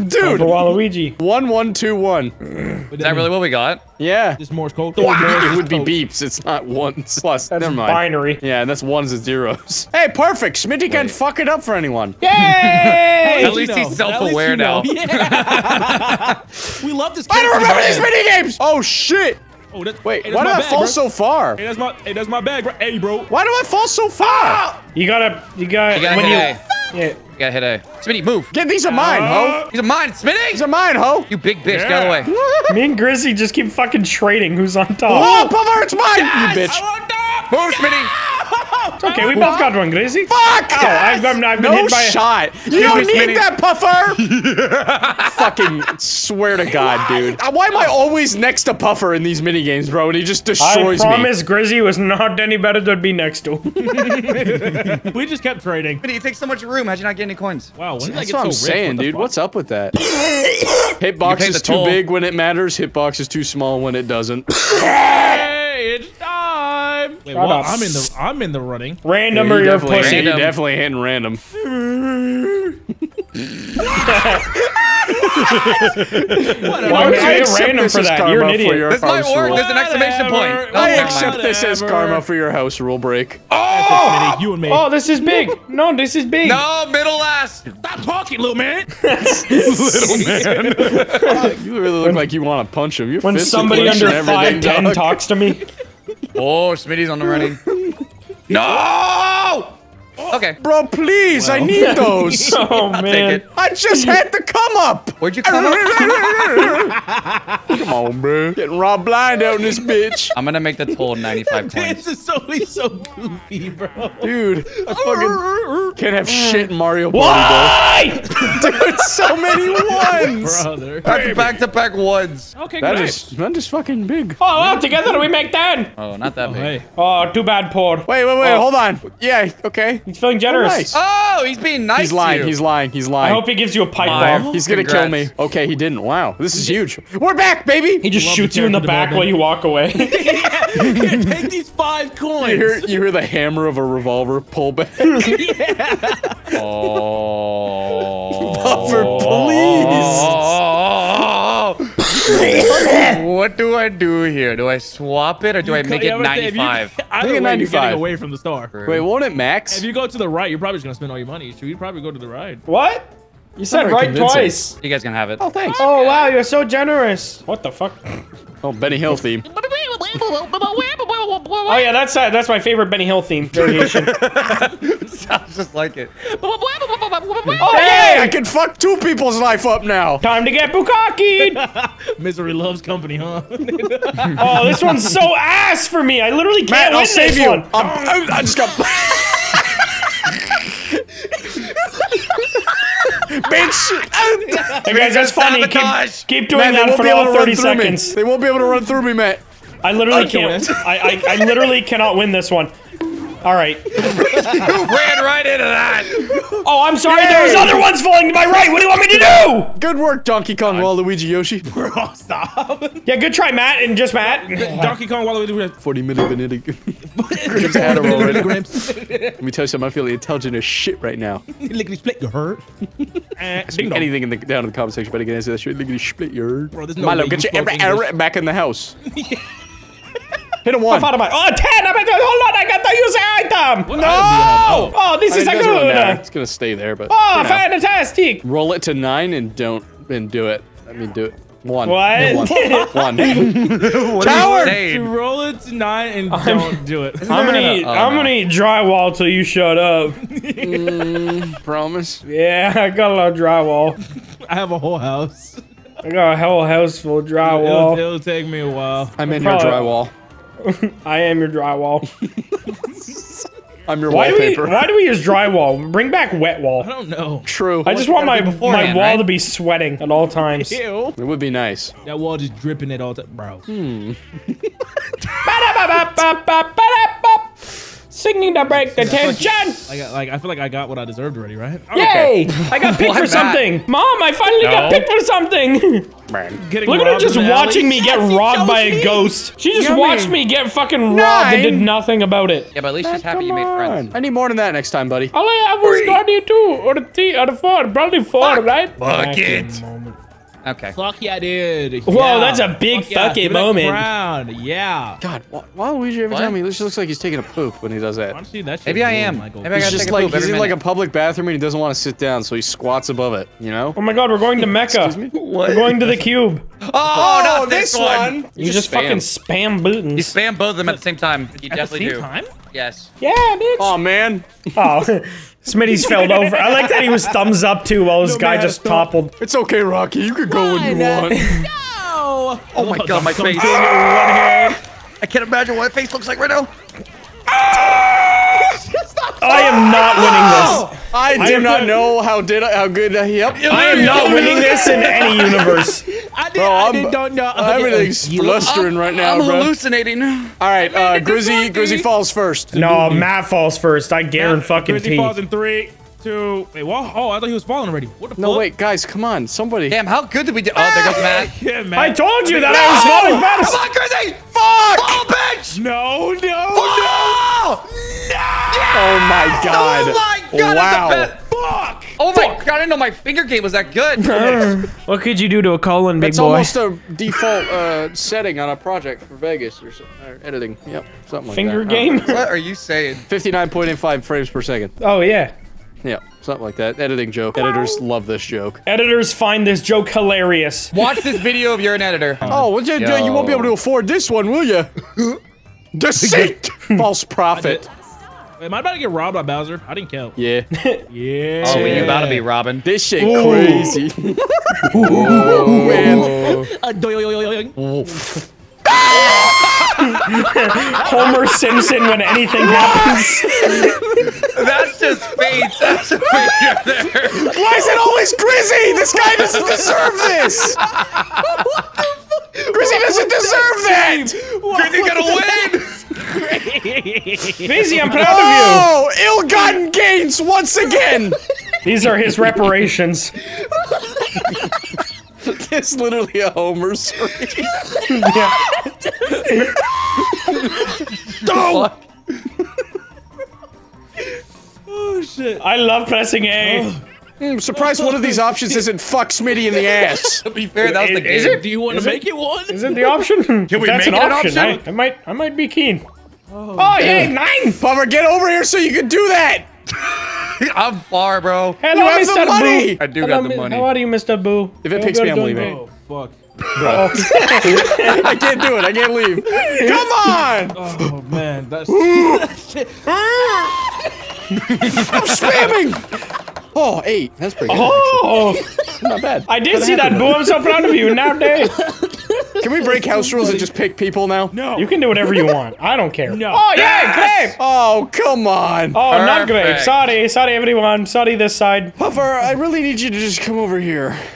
Time Dude, for Waluigi. one one two one. Is that really what we got? Yeah. This Morse code. It would be beeps. It's not ones. Plus, That's never mind. binary. Yeah, and that's ones and zeros. Hey, perfect. Smitty can't fuck it up for anyone. Yay! At least he's self-aware now. Yeah. [laughs] we love this. I don't remember these design. mini games. Oh shit! Oh, that, Wait, hey, that's why did my I bag, fall bro. so far? Hey, that's my. Hey, that's my bag, bro. Hey, bro. Why do I fall so far? You gotta, you gotta, You gotta when you, A. yeah. You gotta hit A. Smitty, move. Get these are mine, uh, ho. These are mine, Smitty. These are mine, ho. You big bitch, get out of the way. Me and Grizzy just keep fucking trading who's on top. Oh, Puffer, it's mine, you bitch. I want. Move, Smitty. [laughs] Okay, we both got one, Grizzy. Fuck! Oh, I've, I'm, I've been no hit by a- shot. You don't need Smitty. that puffer. [laughs] Fucking swear to God, dude. Uh, why am I always next to Puffer in these mini games, bro? And he just destroys me. I promise Grizzy was not any better to be next to. him. [laughs] We just kept trading. But you take so much room. How'd you not get any coins? Wow, when did I That's get what so I'm rich? saying, the dude. fuck? What's up with that? [coughs] Hitbox is too big when it matters. Hitbox is too small when it doesn't. [coughs] Hey, it's time. Wait, Shut what? up. I'm in the I'm in the running. Random Yeah, or you your definitely, pussy. You're definitely hitting random. Whatever. [laughs] Why would you I hit accept random this for that? karma You're an for idiot. your This might house work. rule. There's an exclamation point. Whatever. Oh, I accept mind. this as karma for your house rule break. Oh! Smitty, you and me. Oh, this is big. No, this is big. No, middle last. Stop talking, little man. [laughs] Little [laughs] man. you really look like you want to punch him. You're When somebody under everything, 5'10 dog. talks to me. Oh, Smitty's on the running. [laughs] No! [gasps] Okay. Bro, please, I need [laughs] those. Oh, Take man. I just had to come up. Where'd you come up? Come on, bro. Getting robbed blind out in this bitch. I'm gonna make the total 95 [laughs] This points. is so he's so goofy, bro. Dude, I fucking can't have shit in Mario Party, Why? bro. [laughs] Dude, so many ones. Brother. That's back-to-back ones. Okay, That great. is, that is fucking big. Oh, well, together we make 10. Oh, not that Oh, big. hey. Oh, too bad, poor. Wait, wait, wait, Oh. hold on. Yeah, okay. He's feeling oh, generous. nice. Oh, he's being nice He's to lying, you. he's lying, he's lying. I hope he gives you a pipe Liar. bomb. He's gonna kill me. Okay, he didn't. Wow, this is huge. We're back, baby. He just Love shoots you in the back while you walk away. [laughs] Take these five coins. You hear, you hear the hammer of a revolver pull back. Oh. Puffer, Oh. What do I do here? Do I swap it or do I make it I'm gonna say, you- 95? Either Make it you're getting 95. away from the star. Wait, won't it max? If you go to the right, you're probably just gonna spend all your money. So you'd probably go to the right. what? You said right convincing. twice. You guys can have it. Oh, thanks. Oh, wow, you're so generous. What the fuck? Oh, Benny Hill theme. Oh, yeah, that's uh, that's my favorite Benny Hill theme variation. [laughs] Sounds just like it. oh, Hey, I can fuck two people's life up now. Time to get bukakied! [laughs] Misery loves company, huh? Oh, this one's so ass for me. I literally can't Matt, win I'll save this you. one. I'm, I just got. [laughs] Bitch! [laughs] Hey, guys, that's funny. Keep, keep doing Man, they that for be able all to 30 seconds. me. They won't be able to run through me, Matt. I literally I can can't. I, I, I literally cannot win this one. All right. [laughs] You ran right into that. Oh, I'm sorry. Yay. There's other ones falling to my right. What do you want me to do? Good work, Donkey Kong, Waluigi, Yoshi. [laughs] Bro, stop. Yeah, good try, Matt, and just Matt. Donkey Kong while we do that. 40 minute vanilla. [laughs] Grim's had him already. Let me tell you something. I feel intelligent as shit right now. Lickety split, you hurt. Eh. Anything in the down in the comment section, but again, answer that shit. Lickety split your. Bro, there's no Milo, get you your spoke error back in the house. Hit a one. Thought about, oh, 10. I'm like, hold on. I got to use the item. What item do? Oh. oh, this I is it a doesn't really good. matter. It's gonna stay there, but Oh, you know. fantastic. roll it to nine and don't and do it. I mean, do it. One. What? One. [laughs] [laughs] What Coward! To roll it to nine and don't do it. I'm gonna eat. oh, I'm no. gonna eat drywall till you shut up. [laughs] Mm, promise. Yeah, I got a lot of drywall. I have a whole house. I got a whole house full of It'll, drywall. it'll take me a while. I'm in your drywall. [laughs] I am your drywall. I'm your Why do we? wallpaper. Why do we use drywall? Bring back wet wall. I don't know. True. I just want my my wall right? to be sweating at all times. Ew. It would be nice. That wall just dripping at all time. Bro. Hmm. [laughs] Ba-da-ba-ba-ba-ba-ba-da-bop. Singing to break the tension. I got like I feel like I got what I deserved already, right? Yay! I got [laughs] picked for Matt? something. Mom, I finally got picked for something. Getting Look at her just in alley. watching me get Yes, robbed chose by a ghost. She just Yummy. watched me get fucking robbed and did nothing about it. Yeah, but at least she's happy you made friends. on. I need more than that next time, buddy. All I have was 22 or a three or a four, probably four, right? Bucket. Okay. Fuck yeah, dude. Whoa, Yeah. that's a big Fuck fucking Give me that moment. Crown. Yeah. God, why, why Luigi every What? time he just looks like he's taking a poop when he does that? Honestly, that Maybe I am. Michael. Maybe I He's gotta just take a like poop he's every in like a public bathroom and he doesn't want to sit down, so he squats above it. You know? Oh my god, we're going to Mecca. Excuse me? We're going to the cube. Oh, oh not this one. You, just, fucking spam bootins. You spam both of them at the same time. You At the definitely same do. time? Yes. yeah, bitch. Oh man, Oh, [laughs] Smitty's fell [laughs] over. I like that he was thumbs up too while his No, guy man, just stop. toppled. it's okay, Rocky. You could go when you want. No. Oh my god, my face. One hand. I can't imagine what my face looks like right now. Ah! I am not winning this. I I do not not- know how did I, how good. Uh, yep. I am not winning this in any universe. [laughs] I did. Bro, I I'm- did, don't know. Everything's You blustering right now, I'm bro. hallucinating. All right, uh, Grizzy, Grizzy falls first. No, Matt falls first. I guarantee fucking Grizzy falls in three, two. Wait, what? Oh, I thought he was falling already. What the No, fuck? wait, guys, come on, somebody. Damn, how good did we do? Oh, there goes Matt. [laughs] Yeah, Matt. I told you that I was falling fast. Come on, Grizzy! Fuck! Oh, bitch! No, no, Oh! Oh my god. Oh my god, Wow. the. Fuck. Oh my god, I didn't know my finger game was that good. [laughs] What could you do to a colon, big It's boy? It's almost a default uh, setting on a project for Vegas or, so, or editing. Yep, something like that. Finger game? what are you saying? 59.85 frames per second. Oh, yeah. Yeah, something like that. Editing joke. Editors love this joke. Editors find this joke hilarious. Watch this video if you're an editor. [laughs] Oh, well, you, you won't be able to afford this one, will you? [laughs] Deceit! False prophet. Wait, am I about to get robbed by Bowser? I didn't kill. Yeah. [laughs] Yeah. Oh, you about to be robbing. This shit crazy. [laughs] oh, man. [laughs] Homer Simpson when anything happens. That's just fate. That's a fate right there. Why is it always Grizzy? This guy doesn't deserve this. Grizzy doesn't deserve that. Grizzy's gonna [laughs] win. Daisy, I'm proud of oh, you! Oh, ill-gotten gains once again. [laughs] These are his reparations. [laughs] it's literally a Homer scream. Oh. Oh shit. I love pressing A. Oh. I'm surprised one of these options isn't fuck Smitty in the [laughs] ass. To be fair, that was the game. Is it? Do you want to Is it- make it one? Is it the option? [laughs] Can we That's make an it option. option? I, I might, I might be keen. Oh, oh yay, nine! Puffer, get over here so you can do that. [laughs] I'm far, bro. Hello, have the Mr. money! Boo. I do Hello, got the money. How are you, Mr. Boo? If it Hope picks you're me, I'm leaving. Oh fuck. Bro. I can't do it. I can't leave. Come on. Oh man, that's. I'm spamming. Oh, eight. That's pretty good. Oh. [laughs] Not bad. I did see that, Boo. I'm so proud of you. Now, Dave. [laughs] Can we break house rules and just pick people now? No. You can do whatever you want. I don't care. No. Oh, yeah, grape. Oh, come on. Oh, not grape. Perfect. Sorry. Sorry, everyone. Sorry, this side. Puffer, I really need you to just come over here. [laughs]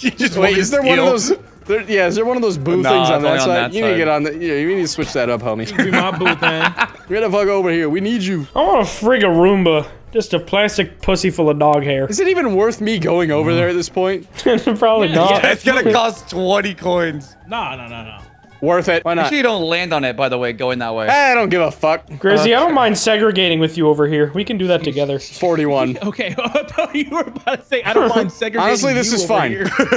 You just Wait, is there to one of those? There, yeah, is there one of those boo Nah, things on that only on side? that you need to get on the. Yeah, you need to switch that up, homie. Be my boo thing. Get the fuck over here. We need you. I want a frig a Roomba. Just a plastic pussy full of dog hair. Is it even worth me going over there at this point? [laughs] Probably not. It's gonna cost 20 coins. No, no, no, no. Worth it. Why Make not? sure you don't land on it, by the way, going that way. I don't give a fuck. Grizzy, I don't mind segregating with you over here. We can do that together. [laughs] 41. [laughs] Okay, [laughs] I thought you were about to say, I don't mind segregating. Honestly, this you is over fine.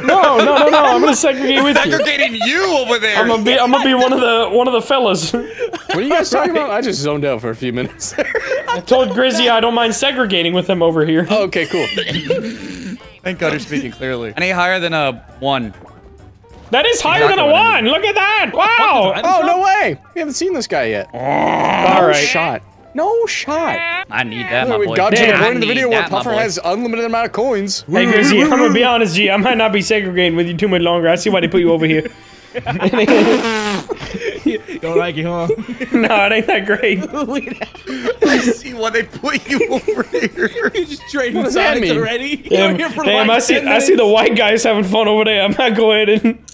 no, no, no, no. I'm gonna segregate with you. Segregating you over there. I'm gonna be, I'm gonna be one of the, one of the fellas. What are you guys talking about? I just zoned out for a few minutes. I told Grizzy I don't mind segregating with him over here. okay, cool. Thank God you're speaking clearly. Any higher than a one? That is higher Exactly than a what I one. Look at that. Wow. Oh, no way. We haven't seen this guy yet. Oh. All No right. shot. No shot. I need that, my We've boy. got to the point in the video where that, Puffer has unlimited amount of coins. Hey Grizzy, I'm gonna be [laughs] honest, G. I might not be segregating with you too much longer. I see why they put you over here. [laughs] You don't like it, huh? [laughs] no, it ain't that great. [laughs] I see why they put you over here. [laughs] You're just trading does that sides mean? already. Damn, You're here for damn like I see, 10 I see the white guys having fun over there. I'm not going in.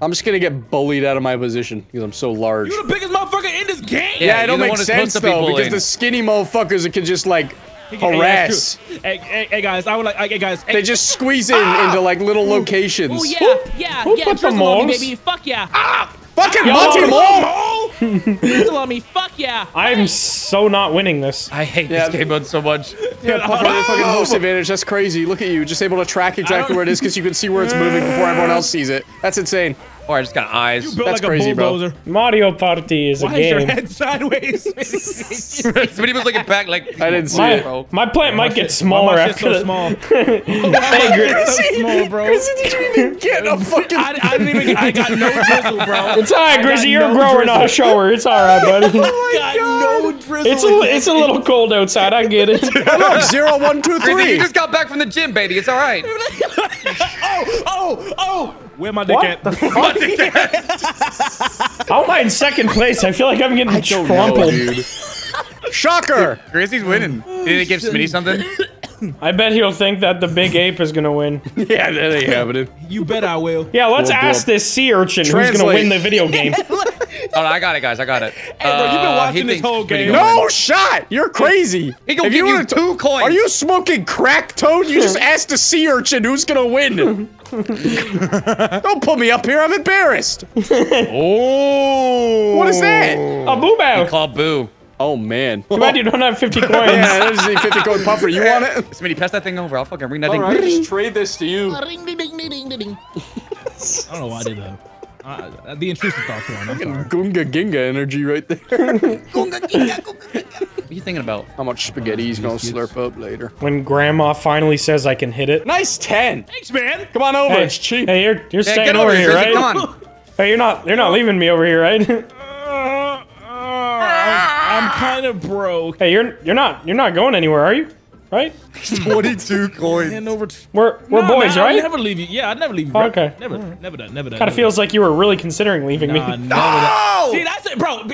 I'm just gonna get bullied out of my position because I'm so large. You're the biggest motherfucker in this game. Yeah, it don't make sense though because bullying. the skinny motherfuckers that can just like Hey, hey, harass. Hey, hey, hey, guys, I would like, hey, guys. Hey, They just squeeze in into like little locations. Oh yeah, yeah, who yeah. put the Drizzle me, moles? baby. Fuck yeah. Ah, Fucking Yo, Monty Mole! Mole! Drizzle on me. Fuck yeah. I'm so not winning this. I hate Yeah. this game mode so much. Yeah, Puffer, the fucking [laughs] host advantage. That's crazy. Look at you, just able to track exactly where it is because you can see where it's moving before everyone else sees it. That's insane. Or I just got eyes. built that's like crazy, a bro. Mario Party is a game. Why is your game. head sideways? [laughs] [laughs] Somebody was looking back like. I didn't see My, it. bro. my plant might get Why smaller my shit's after so the- small. [laughs] Hey, Grizzy. so small, bro. Did you even get a fucking? I, I didn't even. I got no drizzle, bro. It's alright, I Grizzy. You're a no grower, not a shower. It's alright, buddy. Oh got no drizzle. It's a, it's a little cold outside. I get it. Look, zero, one, two, Grizzy, you just got back from the gym, baby. It's all right. oh, oh, oh. Where my dick What at? the fuck? [laughs] How am I in second place? I feel like I'm getting No, trampled. dude. [laughs] Shocker! Grizzy's winning. Did he give Smitty something? I bet he'll think that the big ape is gonna win. [laughs] yeah, that ain't happening. You bet I will. Yeah, let's Well, ask this sea urchin who's gonna win the video [laughs] game. Oh, no, I got it, guys. I got it. Hey, bro, you've been Uh, watching he this whole game. No win. shot! You're crazy. He gonna If give you wanna- two coins. Are you smoking crack, Toad? You just asked a sea urchin who's gonna win. [laughs] Don't put me up here. I'm embarrassed. Oh. What is that? A boo bow. Call boo. Oh man. Too bad you don't have 50 [laughs] coins. Yeah, there's a 50 coin puffer. You want it? [laughs] Smitty, pass that thing over. I'll fucking ring that All thing. right, just trade this to you. [laughs] I don't know why I did that. Uh, the intrusive thoughts one. I'm sorry. Gunga Ginga energy right there. What are you thinking about? How much spaghetti he's gonna slurp up later. When grandma finally says I can hit it. Nice 10. Thanks, man. Come on over. Hey, It's cheap. hey, you're, you're Yeah, staying over, over here, Grizzy, right? Come on. Hey, you're not, you're not leaving me over here, right? I'm, I'm kind of broke. hey, you're, you're not, you're not going anywhere, are you? Right? [laughs] 22 [laughs] coins. Hand over. We're, we're Nah, boys, man, I'll right? never leave you. Yeah, I'd never leave you. Oh, okay. Never, never done. Never done. Kind of feels like you were really considering leaving Nah, me. [laughs] never done. Oh! See, that's it, bro.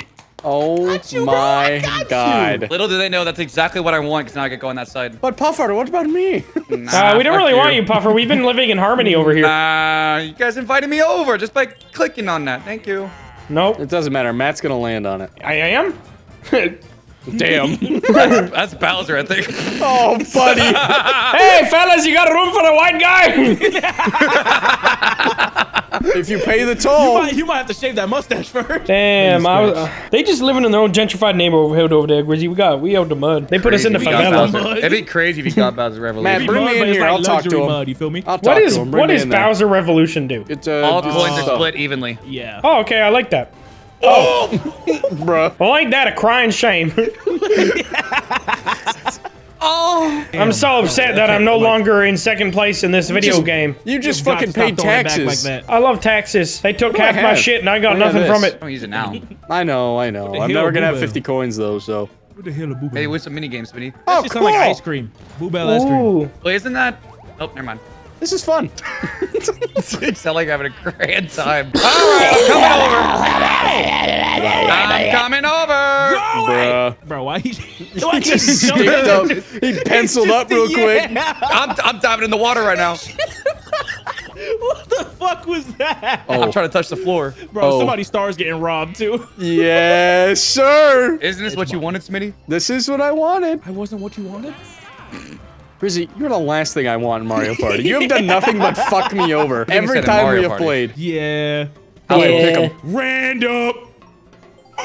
Oh you, my got you. god. Little do they know that's exactly what I want, because now I get go on that side. But Puffer, what about me? Uh, we don't fuck really want you, Puffer. We've been living in harmony over here. Nah, you guys invited me over just by clicking on that. Thank you. Nope. it doesn't matter. Matt's gonna land on it. I am? Damn. [laughs] That's Bowser, I think. oh, buddy. [laughs] hey, fellas, you got room for the white guy? [laughs] if you pay the toll. Might- you might have to shave that mustache first. Damn, I was, uh, they just living in their own gentrified neighborhood over there, Grizzy. We got, we out the mud. They put us in the Crazy if he got favela. It'd be crazy if he got Bowser Revolution. Man, bring Mud, me in here. like I'll talk to him. Mud, you feel me? I'll talk What to him. Bring what me is in there. Bowser Revolution do? It's, uh, All just coins are split evenly. Yeah. Oh, okay, I like that. Oh, [laughs] bruh. Well, ain't that a crying shame? [laughs] Oh! I'm so upset that I'm no longer in second place in this video Just- game. You just God, fucking paid throwing back taxes. Like that. I love taxes. They took half my shit and I got Look nothing from it. Don't use it now. I know, I know. I'm hell, never gonna have 50 coins though, so. What the hell, a Hey, with some mini games, Smitty. Oh, That shit sound like cool. ice cream. Boo Bell ice cream. Wait, isn't that? Oh, never mind. This is fun. You [laughs] sound like you're having a grand time. All right, I'm coming over. I'm coming over. Bruh. Bro, why he? [laughs] Why he Just so up. He penciled up real quick. I'm, I'm diving in the water right now. [laughs] What the fuck was that? Oh. I'm trying to touch the floor. Bro, Oh. somebody's star's getting robbed too. Yes, sir. Isn't this what you wanted, Smitty? This is what I wanted. I wasn't what you wanted. Rizzy, you're the last thing I want in Mario Party. You have [laughs] done nothing but fuck me over every time we have Party. played. Yeah. I'll let Yeah. pick him. Random.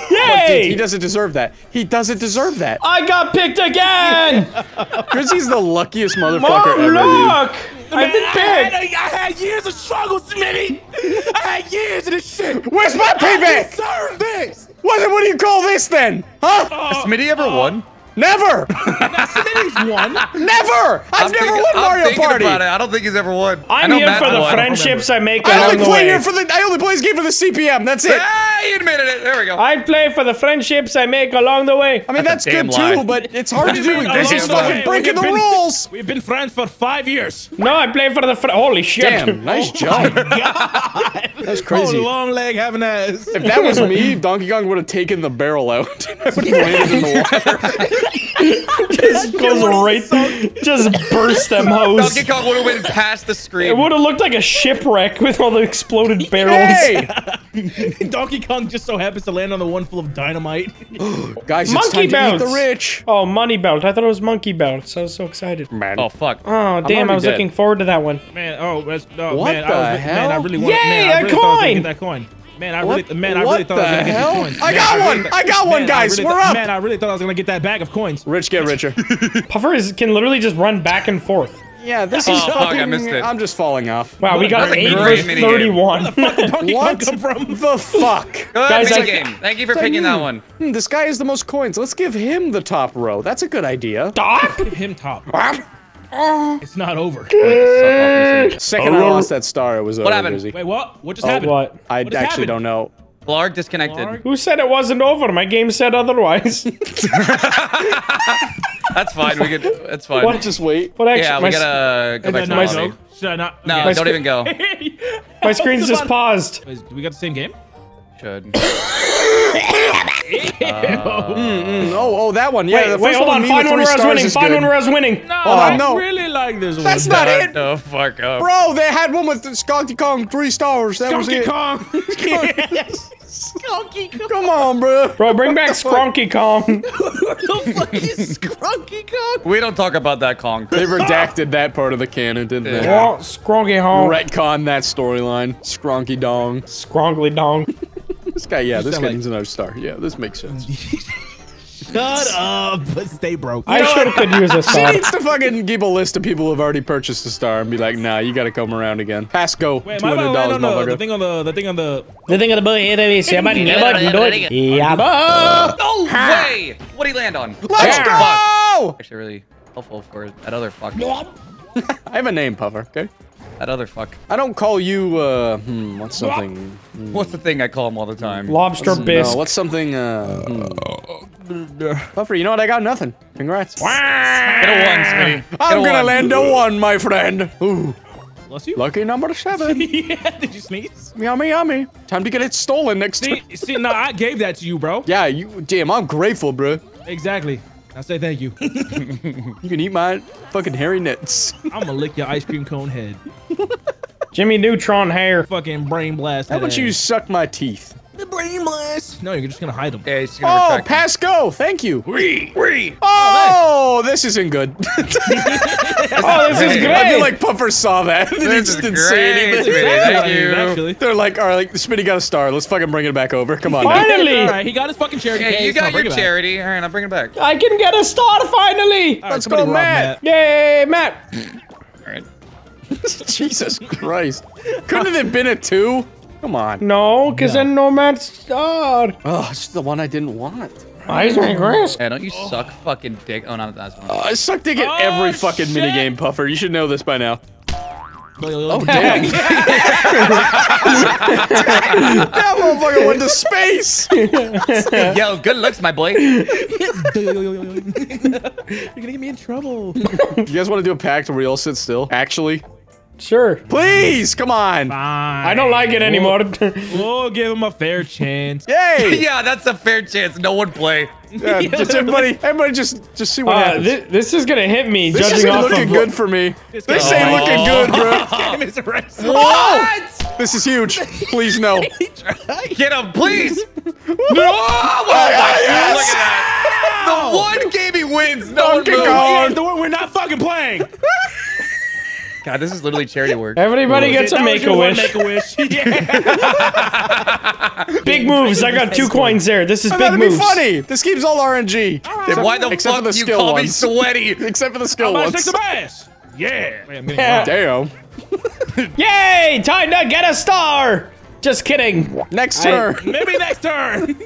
Dude, Yay! he doesn't deserve that. He doesn't deserve that. I got picked again! [laughs] Grizzy's the luckiest motherfucker Oh, ever, dude. look! I've been I had, picked! I had years of struggle, Smitty. I had years of this shit. Where's my payback? I deserve this. What, what do you call this then? Huh? Has Smitty ever won? Never! [laughs] Smitty's won. Never! I've I'm never thinking- won I'm Mario Party! About it. I don't think he's ever won. I I'm know here Matt for the won. friendships I make I along only the play way. here for the. I only play this game for the CPM. That's it. Hey, you admitted it. There we go. I play for the friendships I make along the way. I mean, That's that's, good lie. too, but it's hard to do. Along Grizzy's the fucking breaking the been- rules. We've been friends for five years. No, I play for the fr- holy shit. Damn, oh nice job. [laughs] That's crazy. Oh, long leg having ass. If that was me, Donkey Kong would have taken the barrel out. [laughs] I would have landed in the water. Just goes right, just burst them hose. Donkey Kong would have went past the screen. It would have looked like a shipwreck with all the exploded barrels. Hey, [laughs] Donkey Kong just so happens to land on the one full of dynamite. [gasps] guys, it's Monkey time to eat bounce. the rich. Oh, money belt. I thought it was monkey belt. So I was so excited. Man, Oh fuck. Oh, damn. I was dead. looking forward to that one. Man, oh, that's, oh What man, the I was, man, I hell? really wanted, Yay, man, I a really thought I was coin! get that coin. Man, I What- really, man, I really thought I was gonna get hell? the coins. I Man, got really one! I got one, man, guys. really We're up. Man, I really thought I was gonna get that bag of coins. Rich get richer. [laughs] Puffer is, can literally just run back and forth. Yeah, this is Oh, fuck, I fucking. missed it. I'm just falling off. Wow, we got That's a 8 great versus minigame. 31. Donkey Kong What come from? the fuck? [laughs] Good Guys, I- game. Thank you for picking that one. Hmm, this guy has the most coins. Let's give him the top row. That's a good idea. Stop! Give him top. Uh, it's not over. Second oh, I lost that star, it was over. happened? Grizzy. Wait, what? What just Oh, happened? What? I What actually happened? don't know. Blarg disconnected. Blarg? Who said it wasn't over? My game said otherwise. [laughs] [laughs] That's fine. We could. That's fine. What? Just wait. What actually? Yeah, we gotta go back I to not my go? lobby. Should I not? No, Okay. don't even go. [laughs] my screen's just paused. Wait, Do we got the same game? Should. [coughs] [coughs] Mm, oh, oh, that one. Yeah, Wait, the wait, first hold one on. with Find one where I was winning. Find one where I was winning. No, Hold on, I no. really like this one. That's not Shut it. the fuck up. Bro, they had one with Skunky Kong three stars. That was Donkey it. Kong. [laughs] yes. Donkey Kong. Come on, bro. Bro, bring back Skronky Kong. [laughs] [laughs] Who the fuck is Donkey Kong? We don't talk about that Kong. They redacted that part of the canon, didn't they? Yeah. Oh, Skronky Kong. Retcon that storyline. Skronky dong. Scronkly Dong. This guy, yeah, this sound guy like- needs another star. Yeah, this makes sense. [laughs] Shut up, but stay broke. I should could use a [laughs] She star. needs to fucking keep a list of people who have already purchased a star and be like, nah, you gotta come around again. Pass go. Wait, Two am I hundred about to land dollars, on the, the thing on the the thing on the? The thing of the boy, it is. Yeah, but never do it. Yeah, but- No way! What'd he land on? Let's go! Actually, really helpful for that other fuck. [laughs] I have a name, Puffer. Okay. That other fuck. I don't call you. uh, hmm, what's something? [laughs] What's the thing I call him all the time? Lobster No, bisque. what's something? Uh, hmm. Puffer, you know what? I got nothing. Congrats. Get a one, Smitty. Get I'm a gonna one. land a one, my friend. Ooh, Bless you. lucky number seven. [laughs] yeah. Did you sneeze? yummy, yummy. Time to get it stolen next See, time. see, no, I gave that to you, bro. Yeah, you. Damn, I'm grateful, bro. Exactly. I say thank you. [laughs] You can eat my fucking hairy nits. I'm gonna lick your ice cream cone head. Jimmy Neutron hair. Fucking brain blast. How about you suck my teeth? The brain blast. No, you're just gonna hide them. Yeah, he's gonna Oh, retract him. pass go. Thank you. Wee, wee. Oh, oh this isn't good. Oh, [laughs] [laughs] this is great. I feel like Puffer saw that. and [laughs] he just didn't say anything. Smitty. Thank you. Actually. They're like, all right, like, Smitty got a star. Let's fucking bring it back over. Come on. now. Finally, All right, he got his fucking charity Hey, case. you Come on, got your bring charity. All right, I'll bring it back. I can get a star finally. All right, Let's somebody go, rob Matt. Yay, Matt. All right. Jesus Christ. Couldn't it have been a two? Come on. No, because No. then no Matt star. Oh, it's the one I didn't want. Ice cream risk. Yeah, don't you suck fucking dick? Oh, no, that's one. Uh, I suck dick at Oh, every fucking shit. minigame, Puffer. You should know this by now. Oh, [laughs] Damn. that motherfucker went to space. Yo, good looks, my boy. [laughs] You're gonna get me in trouble. You guys want to do a pact where we all sit still? Actually? Sure. Please, come on. Fine. I don't like it anymore. We'll give him a fair chance. [laughs] Yay. [laughs] yeah, that's a fair chance. No one play. Yeah, [laughs] just everybody, everybody just, just see what uh, happens. this, this is gonna hit me, This judging isn't off looking of good for me. This This guy- ain't looking good, bro. Damn, it's a race. Oh! This is huge. Please no. Get him, please. no! Oh, my God, Look at that. The one game he wins. No one Donkey moves. Kong. Yeah, the one we're not fucking playing. God, this is literally charity work. Everybody gets a make a wish. Make a wish. [laughs] Big moves. I got two coins there. This is I big thought it'd be moves. funny. This keeps all RNG. Then why the Except for fuck the you skill call me sweaty? [laughs] Except for the skill I'm ones. shake some ass. Yeah. Wait, Yeah. Damn. Yay! Time to get a star. Just kidding. Next I- turn. [laughs] Maybe next turn.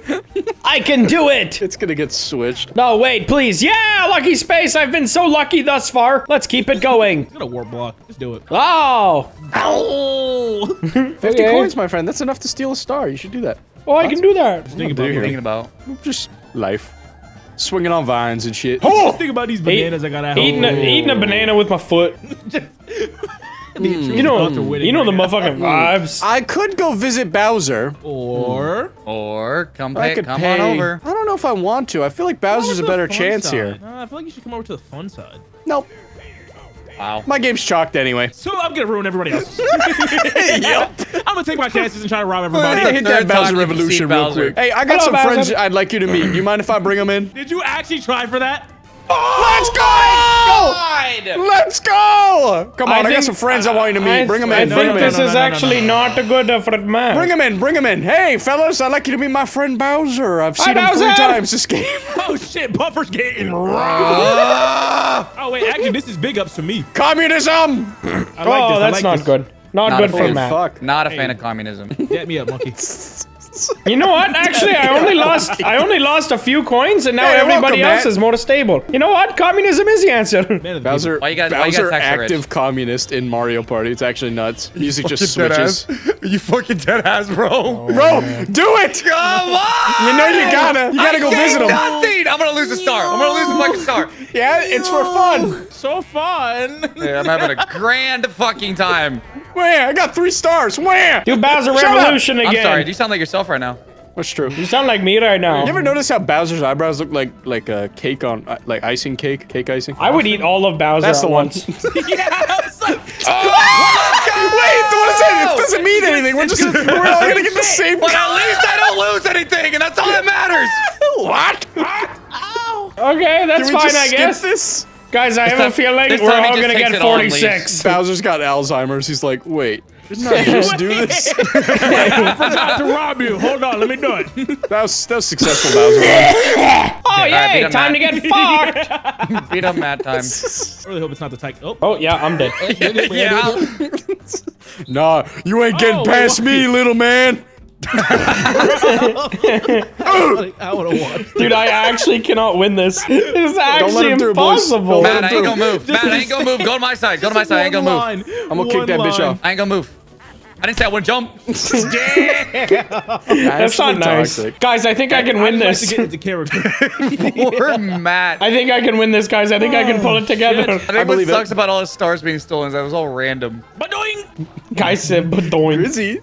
I can do it. It's gonna get switched. No, wait, please. Yeah, lucky space. I've been so lucky thus far. Let's keep it going. [laughs] Get a warp block. Just do it. Oh. Oh. [laughs] 50 Okay. coins, my friend. That's enough to steal a star. You should do that. Oh, I can do that. Think do about, here. Thinking about. Just life. Swinging on vines and shit. oh. think about these bananas I got at home. Eating a, eating a banana with my foot. You know, you know the motherfucking vibes. I could go visit Bowser. Or Or come I pay, could come pay. on over. I don't know if I want to. I feel like Bowser's a better to the fun chance side. here. Uh, I feel like you should come over to the fun side. Nope. Wow. My game's chalked anyway. So I'm gonna ruin everybody else. [laughs] [laughs] yep. I'm gonna take my chances and try to rob everybody. gonna hit Third that Bowser Revolution real Bowser. quick. Hey, I got Hello, some Bowser. friends I'd like you to meet. You mind if I bring them in? Did you actually try for that? Let's go! Let's go! Come on, I, got think- some friends I, want you to meet. I, bring them in. no, bring think them this in. no, is no, no, actually no. not a good uh, for the man. Bring them in, bring them in. Hey, fellas, I'd like you to meet my friend Bowser. I've seen him three times this game. [laughs] Oh shit, Puffer's getting [laughs] robbed. Ah! oh wait, actually this is big ups to me. Communism! I like oh, this. I that's like not this. good. Not, Not good for. Matt. Fuck. Not a fan of communism. Get me up, monkey. [laughs] [laughs] You know what? Actually, I only lost. I only lost a few coins, and now Hey, everybody welcome, else Matt. is more stable. You know what? Communism is the answer. Man [laughs] Bowser, Why you guys- why you Bowser guys active rich? communist in Mario Party. It's actually nuts. [laughs] Music just switches. you fucking dead ass, bro. Bro, oh, do it! Come on! You know you gotta. You gotta go I visit gained him. Nothing. I'm gonna lose a star. I'm gonna lose a fucking star. Yeah, it's for fun. So fun. Hey, I'm having a [laughs] grand fucking time. Where? I got three stars. Where? Do Bowser Shut up. Revolution again. I'm sorry. Do you sound like yourself right now? That's true. You sound like me right now. You ever notice how Bowser's eyebrows look like like a cake on uh, like icing cake, cake icing? I would eat all of Bowser That's at the one. once. [laughs] [laughs] yeah, I was like, Wait, what is that? It doesn't mean anything. We're just we're all gonna get the same. But at least I don't lose anything, and that's all that matters. What? Okay, that's Can we fine, just I skip guess. this? Guys, I have time- a feeling we're all gonna get it all and leaves. 46. Bowser's got Alzheimer's. He's like, wait, didn't I just do this? [laughs] I forgot to rob you. Hold on, let me do it. That was that was successful, Bowser. [laughs] Oh, beat yay! him, Time to get fucked! [laughs] Beat up Matt time. I really hope it's not the type. Oh, Oh, yeah, I'm dead. yeah. Nah, you ain't getting Oh, past why? me, little man. I would have won. Dude, I actually cannot win this. [laughs] It's actually him through, boys. impossible. Don't let Matt, I ain't gonna move. Matt, I ain't gonna move. Go to my side. Go to my side. I ain't gonna move. I'm gonna kick that bitch off. I ain't gonna move. I didn't say I wouldn't jump. [laughs] That's not nice. Guys, I think I can win I this. just like to get into character. [laughs] Poor Matt. I think I can win this, guys. I think I can pull it oh, together. I think what believe it. sucks about all the stars being stolen is that it was all random. But doing. Guys said, but doing. Grizzy.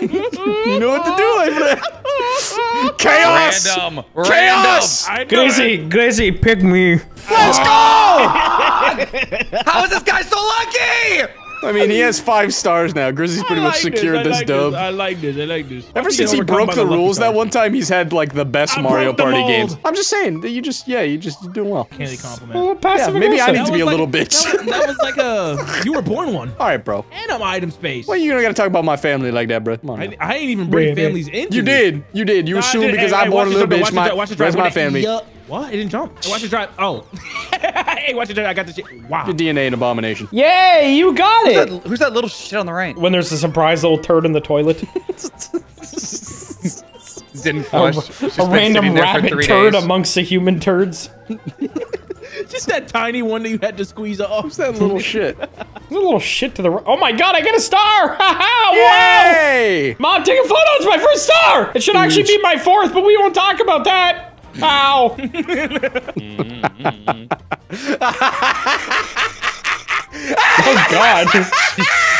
You know what to do, my friend. [laughs] Chaos. Random. Chaos. I know Gracie, Gracie, pick me. Let's go. [laughs] How is this guy so lucky? I mean, he has five stars now. Grizzy's pretty I much like secured I this like dub. I like this. I like this. Ever since he broke by the lucky rules that one time, he's had like the best I Mario Party mold. games. I'm just saying that you just yeah, you just doing well. Candy compliment. Oh, Yeah, maybe I aggressive. need to be a was little bitch. That was, that was like a. [laughs] You were born one. All right, bro. And I'm item space. Why you gonna talk about my family like that, bro? Come on. I. I ain't even bring Wait, families into You did. You did. You No, I assumed because Hey, I'm born a little bitch. My, watch where's my the drive. family? Yup. What? It didn't jump. Hey, watch it drive. Oh. [laughs] hey, watch it drive. I got the shit. Wow. Your DNA an abomination. Yay, you got Who's it. that, who's that little shit on the right? When there's a surprise little turd in the toilet. [laughs] Didn't flush. a It's random sitting there for rabbit turd days. amongst the human turds. [laughs] Just that tiny one that you had to squeeze off. That little shit. There's a little shit to the right. Oh my god, I get a star! Haha! Wow! Yay! Mom, take a photo. It's my first star. It should actually be my fourth, but we won't talk about that. Ow! [laughs] oh god!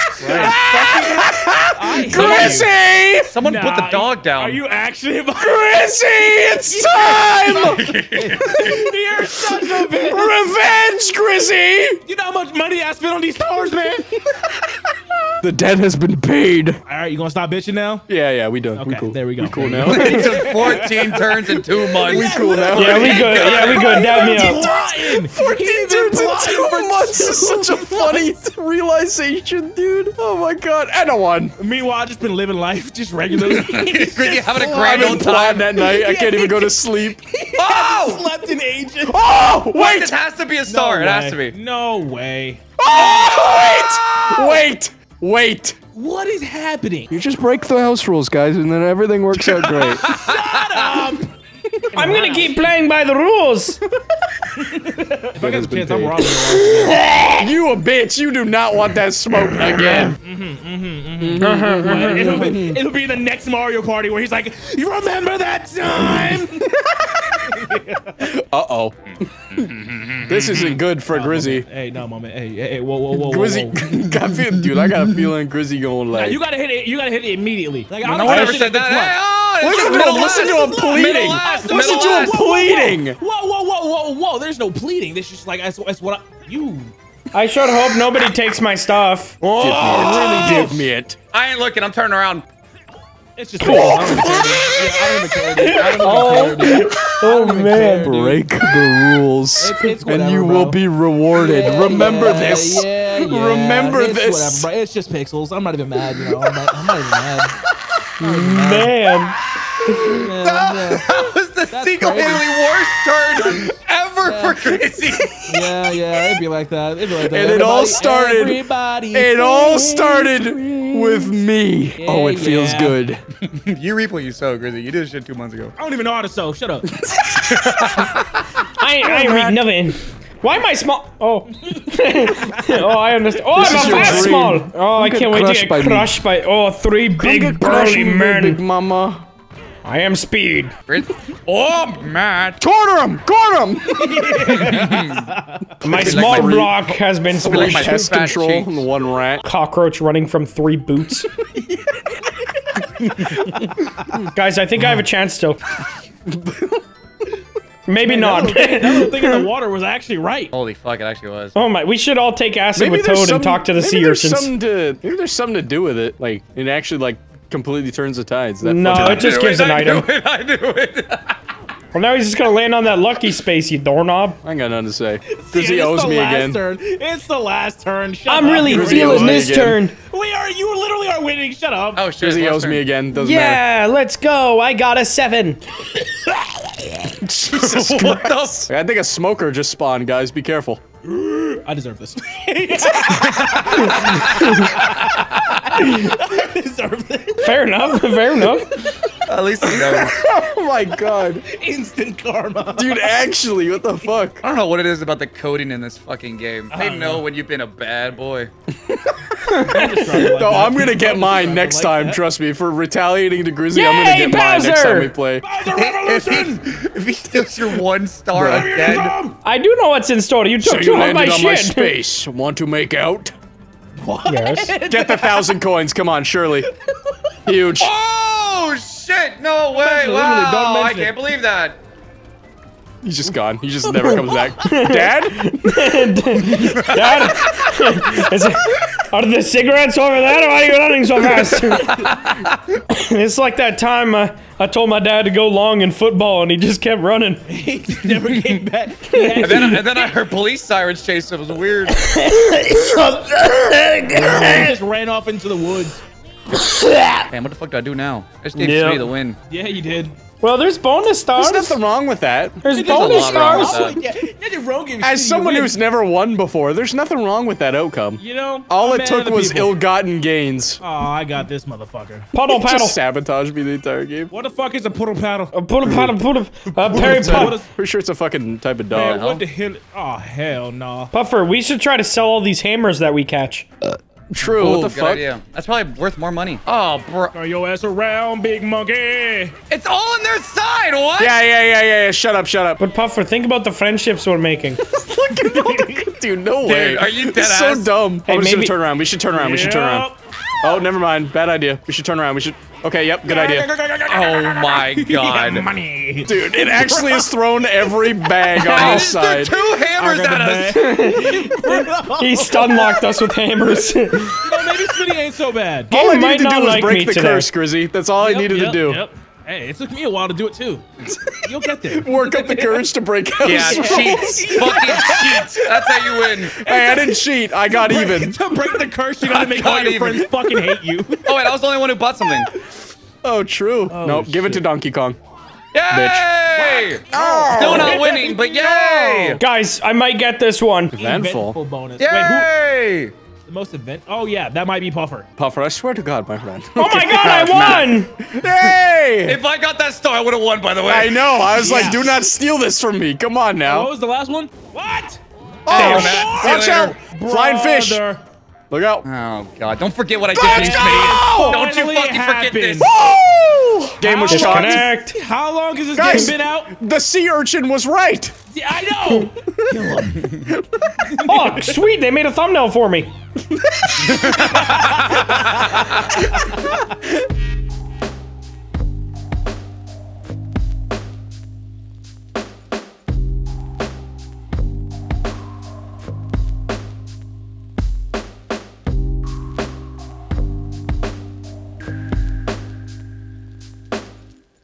[laughs] I hate Grizzy! Someone you. put the dog down. Are you actually? [laughs] Grizzy! It's [laughs] time! You're such a bitch. Revenge, Grizzy! You know how much money I spent on these stars, man? [laughs] The debt has been paid. All right, you gonna stop bitching now? Yeah, yeah, we done. Okay, we cool. there we go. We cool now. It took 14 turns in two months. we cool now. Yeah, we good. Yeah, we good. Dab me up. 14 turns in two months is such a funny realization, dude. Oh my god. And a one. Meanwhile, I've just been living life just regularly. [laughs] Grizzy [laughs] having a I've grand old time. that night. I can't even go to [laughs] sleep. Oh! Slept in ages. Oh, Wait, wait! it has to be a star. it has to be. No way. Oh, wait! Ah! Wait! Wait! What is happening? You just break the house rules, guys, and then everything works out great. I'm gonna keep playing by the rules. [laughs] If I get has the been chance, I'm robbing you. [laughs] you a bitch. You do not want that smoke mm-hmm, again. Mm-hmm, uh-huh, mm-hmm. Uh-huh. it'll, be, it'll be the next Mario Party where he's like, "You remember that time?" [laughs] Uh-oh. Mm. This isn't mm-hmm. good for Grizzy. hey, no, my man. Hey, hey, hey, whoa, whoa, whoa, whoa, Grizzy, whoa. [laughs] got feel, dude, I got a [laughs] feeling Grizzy going Now, like. you gotta hit it. You gotta hit it immediately. Like I No don't one care ever if said that. left. Hey, oh, it's Listen just middle listen to him pleading. Middle last, Listen middle to him pleading. Whoa, whoa, whoa, whoa, whoa! There's no pleading. This just like that's, that's what I, you. I sure hope nobody takes my stuff. Oh, really give me it. I ain't looking. I'm turning around. It's just. I don't even care, dude. Yeah, I don't even care, dude. I don't even oh, care, dude. Oh man. care. Break the rules, It's- it's and you bro. will be rewarded. Remember Yeah, this. Yeah, yeah. Remember it's this. Whatever, bro. It's just pixels. I'm not even mad. You know, I'm not, I'm not even mad. I'm not even mad. Man. [laughs] Yeah, yeah. That the single-handedly worst turn ever for Grizzy. Yeah, yeah, it'd be like that. It'd be like that. And it all started- Everybody It all started Grizzy. with me. Oh, it feels yeah. good. [laughs] you reap what you sow, Grizzy. You did this shit two months ago. I don't even know how to sew. Shut up. [laughs] I ain't, I ain't read nothing. Why am I small? Oh. [laughs] oh, I understand. Oh, This I'm a your fat small. Oh, I can't wait to get by me. crushed by. Oh, three big Get crushed, burly men. big mama. I am speed. Grizz- Oh, Matt. Corner him! Corner him! [laughs] My like small my- block has been like my. Pest control and one rat. Cockroach running from three boots. [laughs] Guys, I think I have a chance still. Maybe That not. little thing- that little thing in the [laughs] water was actually right. Holy fuck, it actually was. oh my, we should all take acid Maybe with Toad some- and talk to the maybe sea there's urchins. Something to, maybe there's something to do with it. Like it actually like completely turns the tides. That No, it just gives it, an [laughs] I item. Knew it, I knew it. [laughs] Well, now he's just gonna land on that lucky space, you doorknob. I ain't got nothing to say. [laughs] Yeah, Grizzy it's owes the me last again. Turn. It's the last turn. Shut I'm up. really Grizzy feeling this again. turn. We are. You literally are winning. Shut up. Oh shit. Grizzy last owes me again. Doesn't matter. Yeah, let's go. I got a seven. Jesus What the Christ. I think a smoker just spawned, guys. Be careful. I deserve this. I deserve this. Fair enough. Fair enough. At least he knows. [laughs] Oh my god. Instant karma. Dude, actually, what the fuck? I don't know what it is about the coding in this fucking game. They know when you've been a bad boy. No, I'm gonna get mine next time, trust me. For retaliating to Grizzy, I'm gonna Yay, get mine next time we play. if, he, if he steals your one star again, I do know what's in store. You took So you two of my landed on my shit. space. Want to make out? Yes. Get the thousand coins. Come on, Shirley. Huge. Oh shit! No way! mention it, literally, don't Wow! I can't believe that. He's just gone. He just never comes back. Dad? [laughs] Dad, [laughs] [laughs] is it, are the cigarettes over there? Why are you running so fast? [laughs] it's like that time uh, I told my dad to go long in football and he just kept running. [laughs] he never came back. [laughs] And then, and then I heard police sirens chase him. It was weird. he just ran off into the woods. Damn, what the fuck do I do now? I just gave Yeah. Smitty the win. Yeah, you did. Well, there's bonus stars. There's nothing wrong with that. There's There's bonus a lot wrong stars. with that. Yeah, nothing wrong As someone who's never won before, there's nothing wrong with that outcome. You know, All I'm it took was ill-gotten gains. Oh, I got this motherfucker. Puddle paddle. Just sabotage me the entire game. What the fuck is a puddle paddle? Uh, Puddle paddle. Puddle. Uh, Perry It's a- Puff. Pretty sure it's a fucking type of Man, dog. what the hell? Oh, hell no. Puffer, we should try to sell all these hammers that we catch. True. Ooh, what the good fuck? idea. That's probably worth more money. Oh, bro. Throw your ass around, big monkey. It's all on their side. What? Yeah, yeah, yeah, yeah, yeah. Shut up, shut up. But Puffer, think about the friendships we're making. [laughs] Look at you, [laughs] Dude, no way. are you dead It's ass? so dumb. Hey, oh, we should turn around. We should turn around. We should turn around. Yep. Oh, never mind. Bad idea. We should turn around. We should. Okay, yep, good idea. Oh my [laughs] god. Money. Dude, it actually has thrown every bag on Why this side. two hammers at us? [laughs] he stun locked us with hammers. [laughs] Maybe Smitty ain't so bad. All I might needed to do was like break the today. curse, Grizzy. That's all I needed yep, to do. Yep. Hey, it took me a while to do it too. You'll get there. [laughs] Work up the courage to break out. Yeah, cheats. Fucking cheats. That's how you win. Hey, I didn't cheat. I got even. [laughs] to break the curse, you gotta make all your even. friends fucking hate you. [laughs] Oh wait, I was the only one who bought something. Oh, true. Oh, nope, give it to Donkey Kong. Yay! oh Still not winning, but yay! Guys, I might get this one. Eventful. bonus. Wait, Yay! who? The most event? Oh yeah, that might be Puffer. Puffer, I swear to God, my friend. Oh my [laughs] god, I won! Hey! If I got that star, I would have won. By the way. I know. I was like, do not steal this from me. Come on now. What was the last one? What? Oh, Damn, Matt. Watch later. out! Flying fish. Look out. Oh god! Don't forget what I did Let's to you, go! Smitty. Don't you Finally fucking forget this. Woo! Game was shot. Disconnect. How long has this Guys. game been out? The sea urchin was right. Yeah, I know. [laughs] Oh, sweet, they made a thumbnail for me. [laughs]